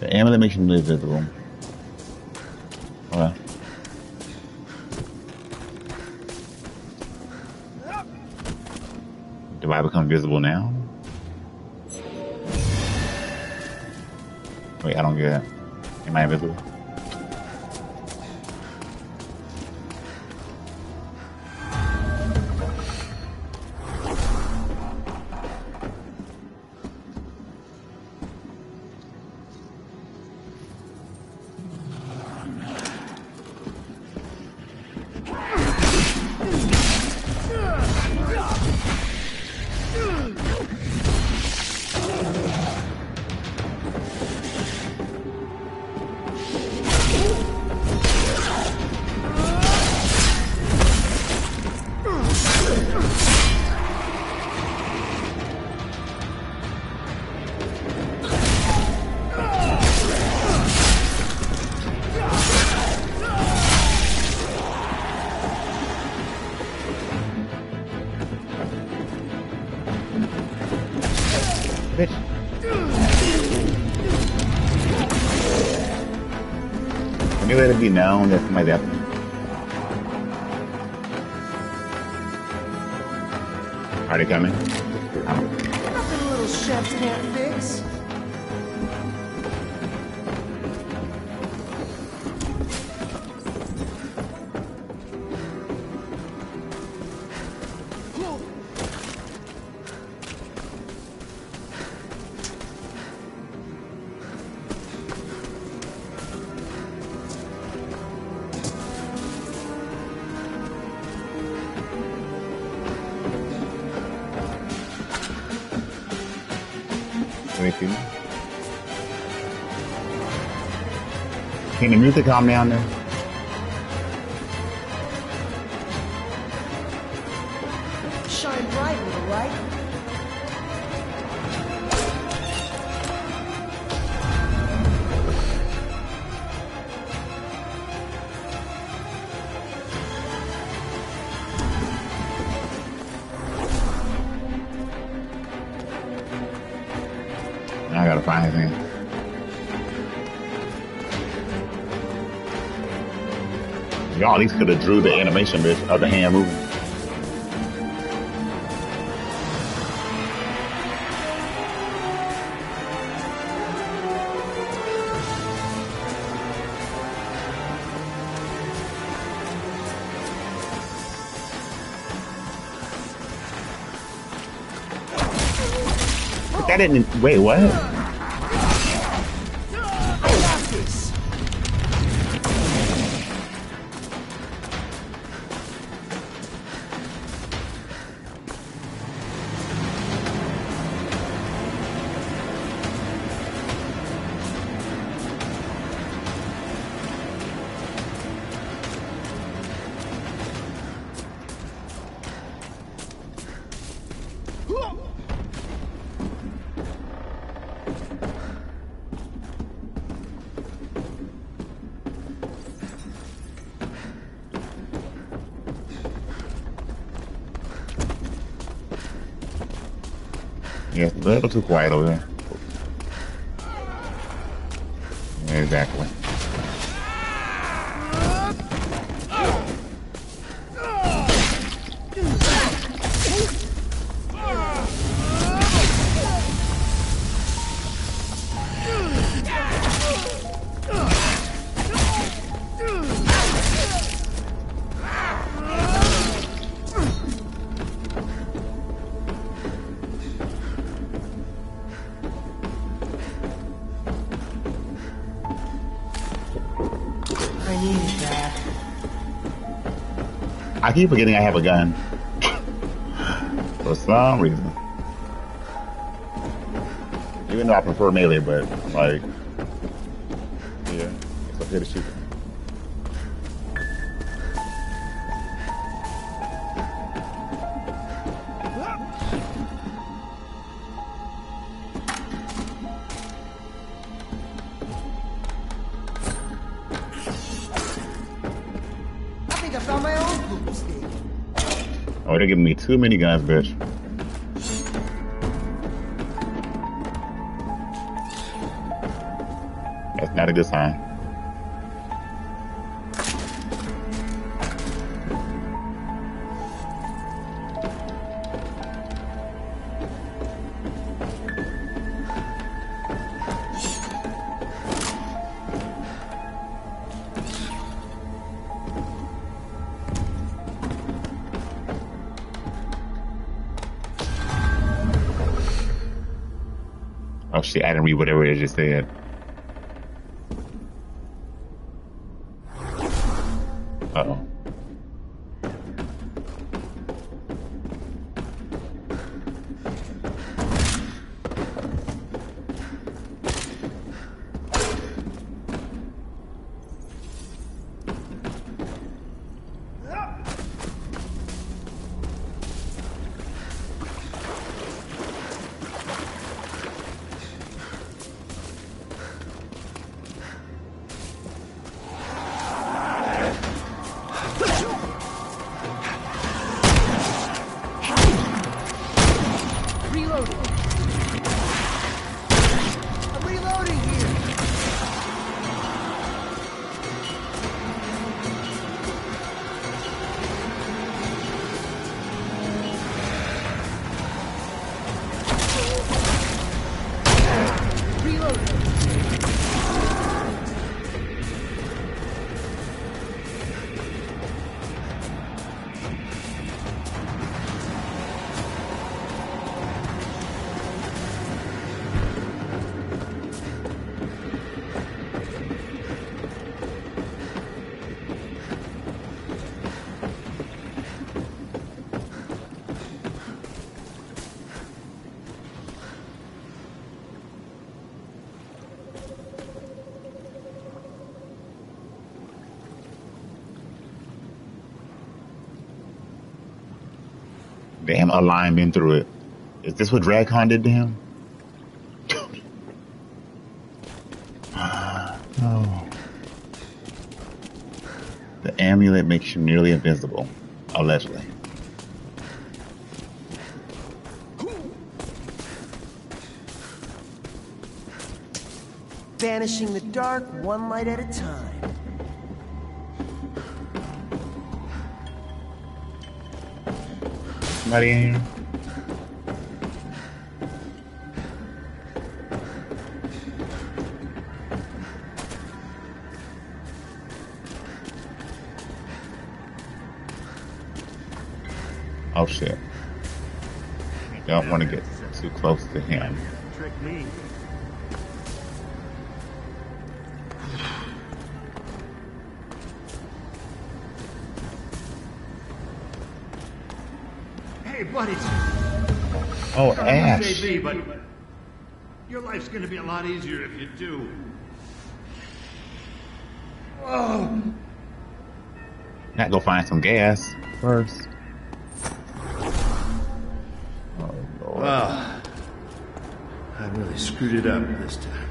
The amulet makes you invisible. That somebody's after me? Are they coming? Music calm down there? At least could have drew the animation of the hand moving. But that didn't. Wait, what? Yeah, it's a little I needed that. I keep forgetting I have a gun. For some reason. Even though I prefer melee, but like, yeah, it's okay to shoot. Giving me too many guys, bitch. That's not a good sign. Read whatever it just said. Uh a lion been through it. Is this what Dragcon did to him? oh. The amulet makes you nearly invisible, allegedly. Banishing the dark one light at a time. Somebody in here? Oh shit. Don't want to get too close to him. Oh, Ash. but your life's gonna be a lot easier if you do. Oh, Not go find some gas first. Oh lord. well, I really screwed it up this time.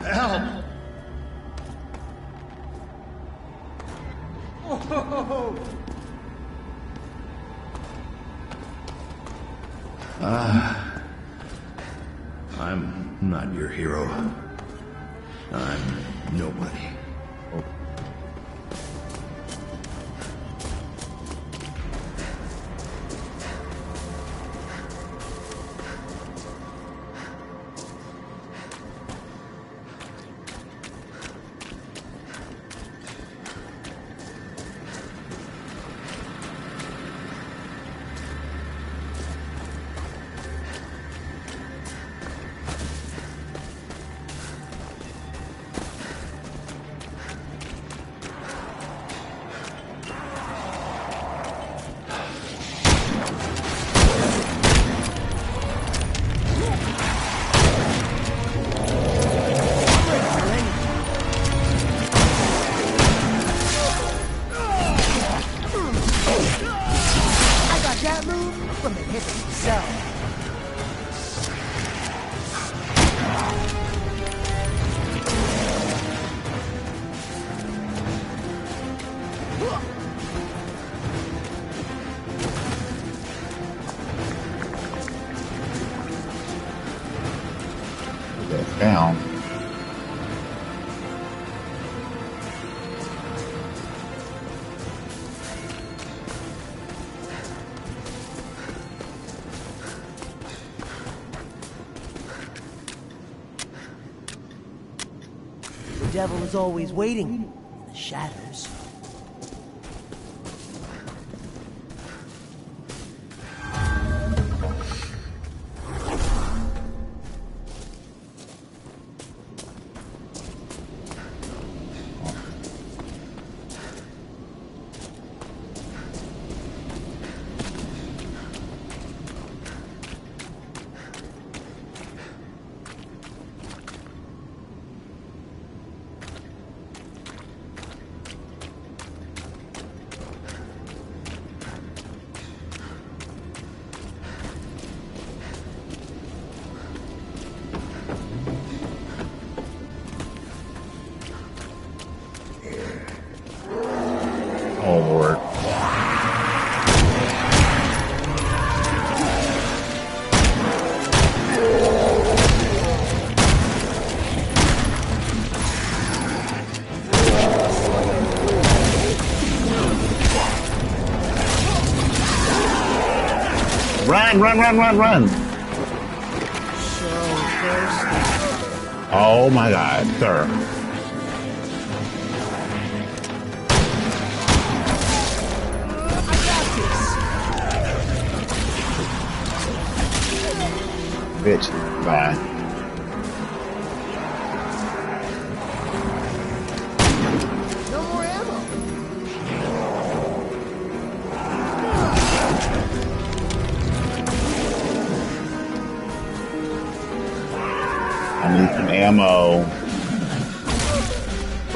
Help! Is always waiting Run, run, run, run, run. So. Oh my god, sir. Bitch. Bye.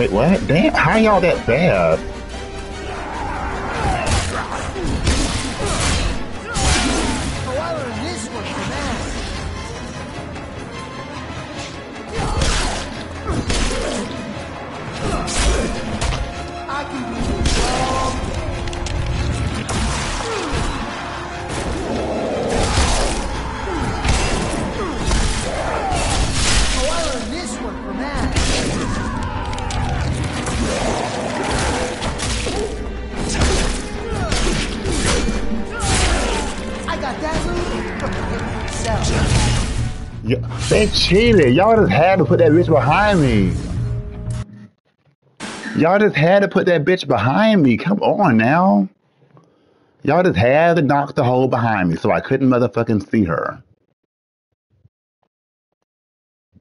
Wait, what? Damn, how y'all that bad? Cheated. Y'all just had to put that bitch behind me. Y'all just had to put that bitch behind me. Come on now. Y'all just had to knock the hole behind me so I couldn't motherfucking see her.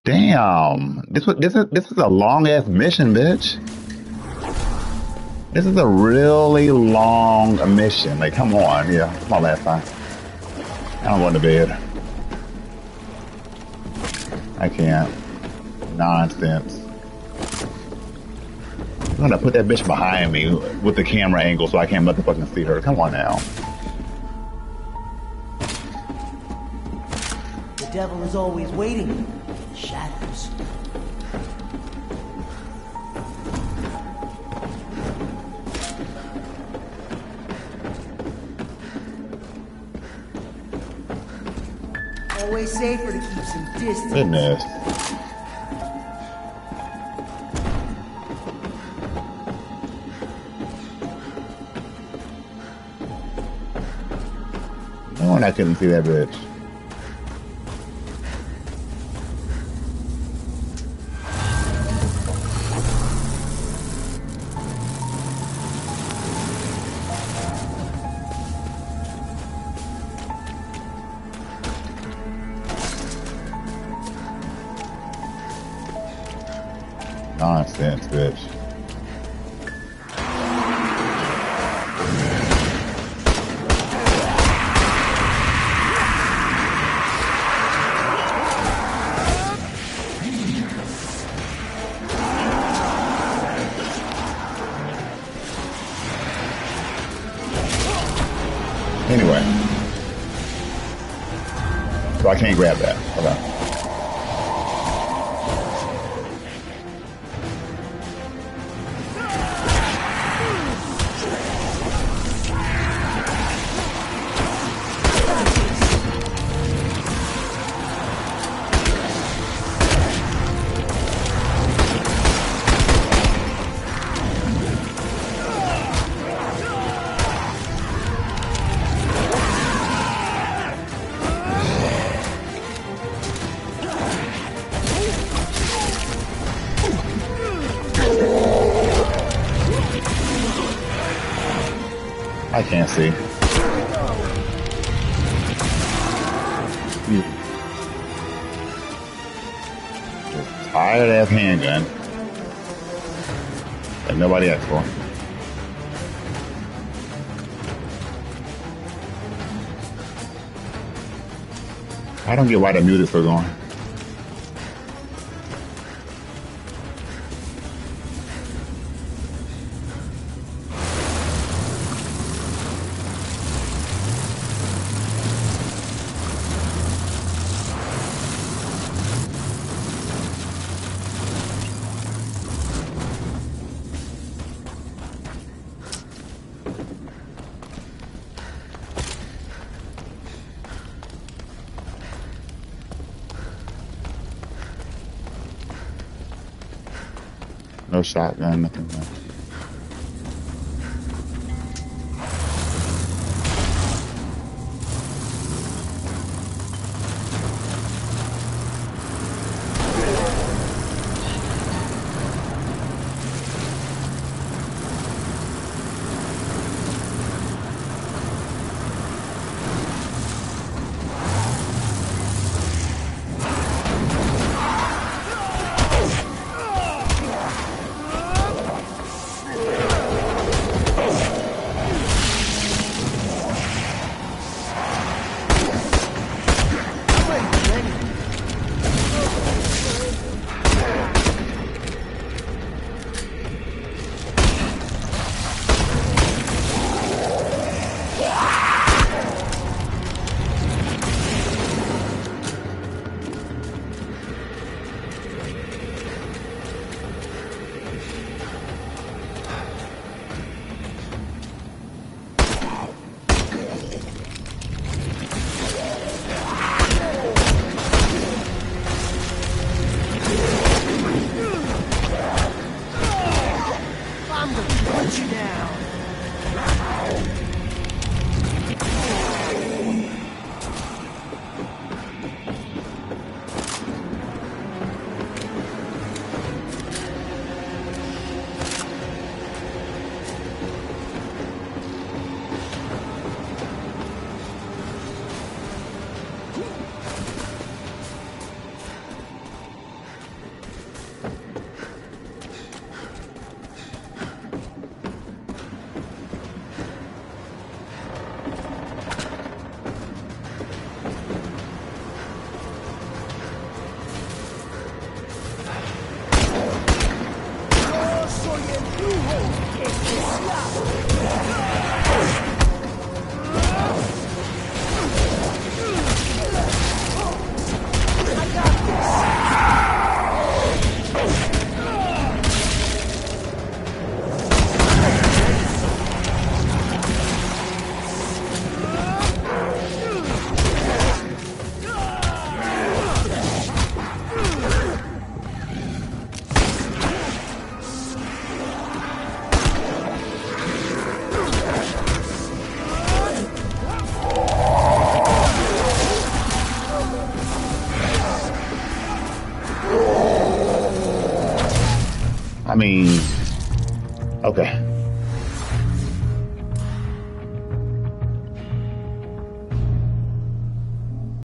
Damn. This was this is this is a long ass mission, bitch. This is a really long mission. Like, come on, yeah, it's my last time. I'm going to bed. I can't. Nonsense. I'm gonna put that bitch behind me with the camera angle so I can't motherfucking see her. Come on now. The devil is always waiting shadows. Always safer to. Goodness. No one I couldn't see that bitch. Grab that. Can't see. Just tired ass handgun that nobody asked for. I don't get why the music's still going. No shotgun, nothing. No.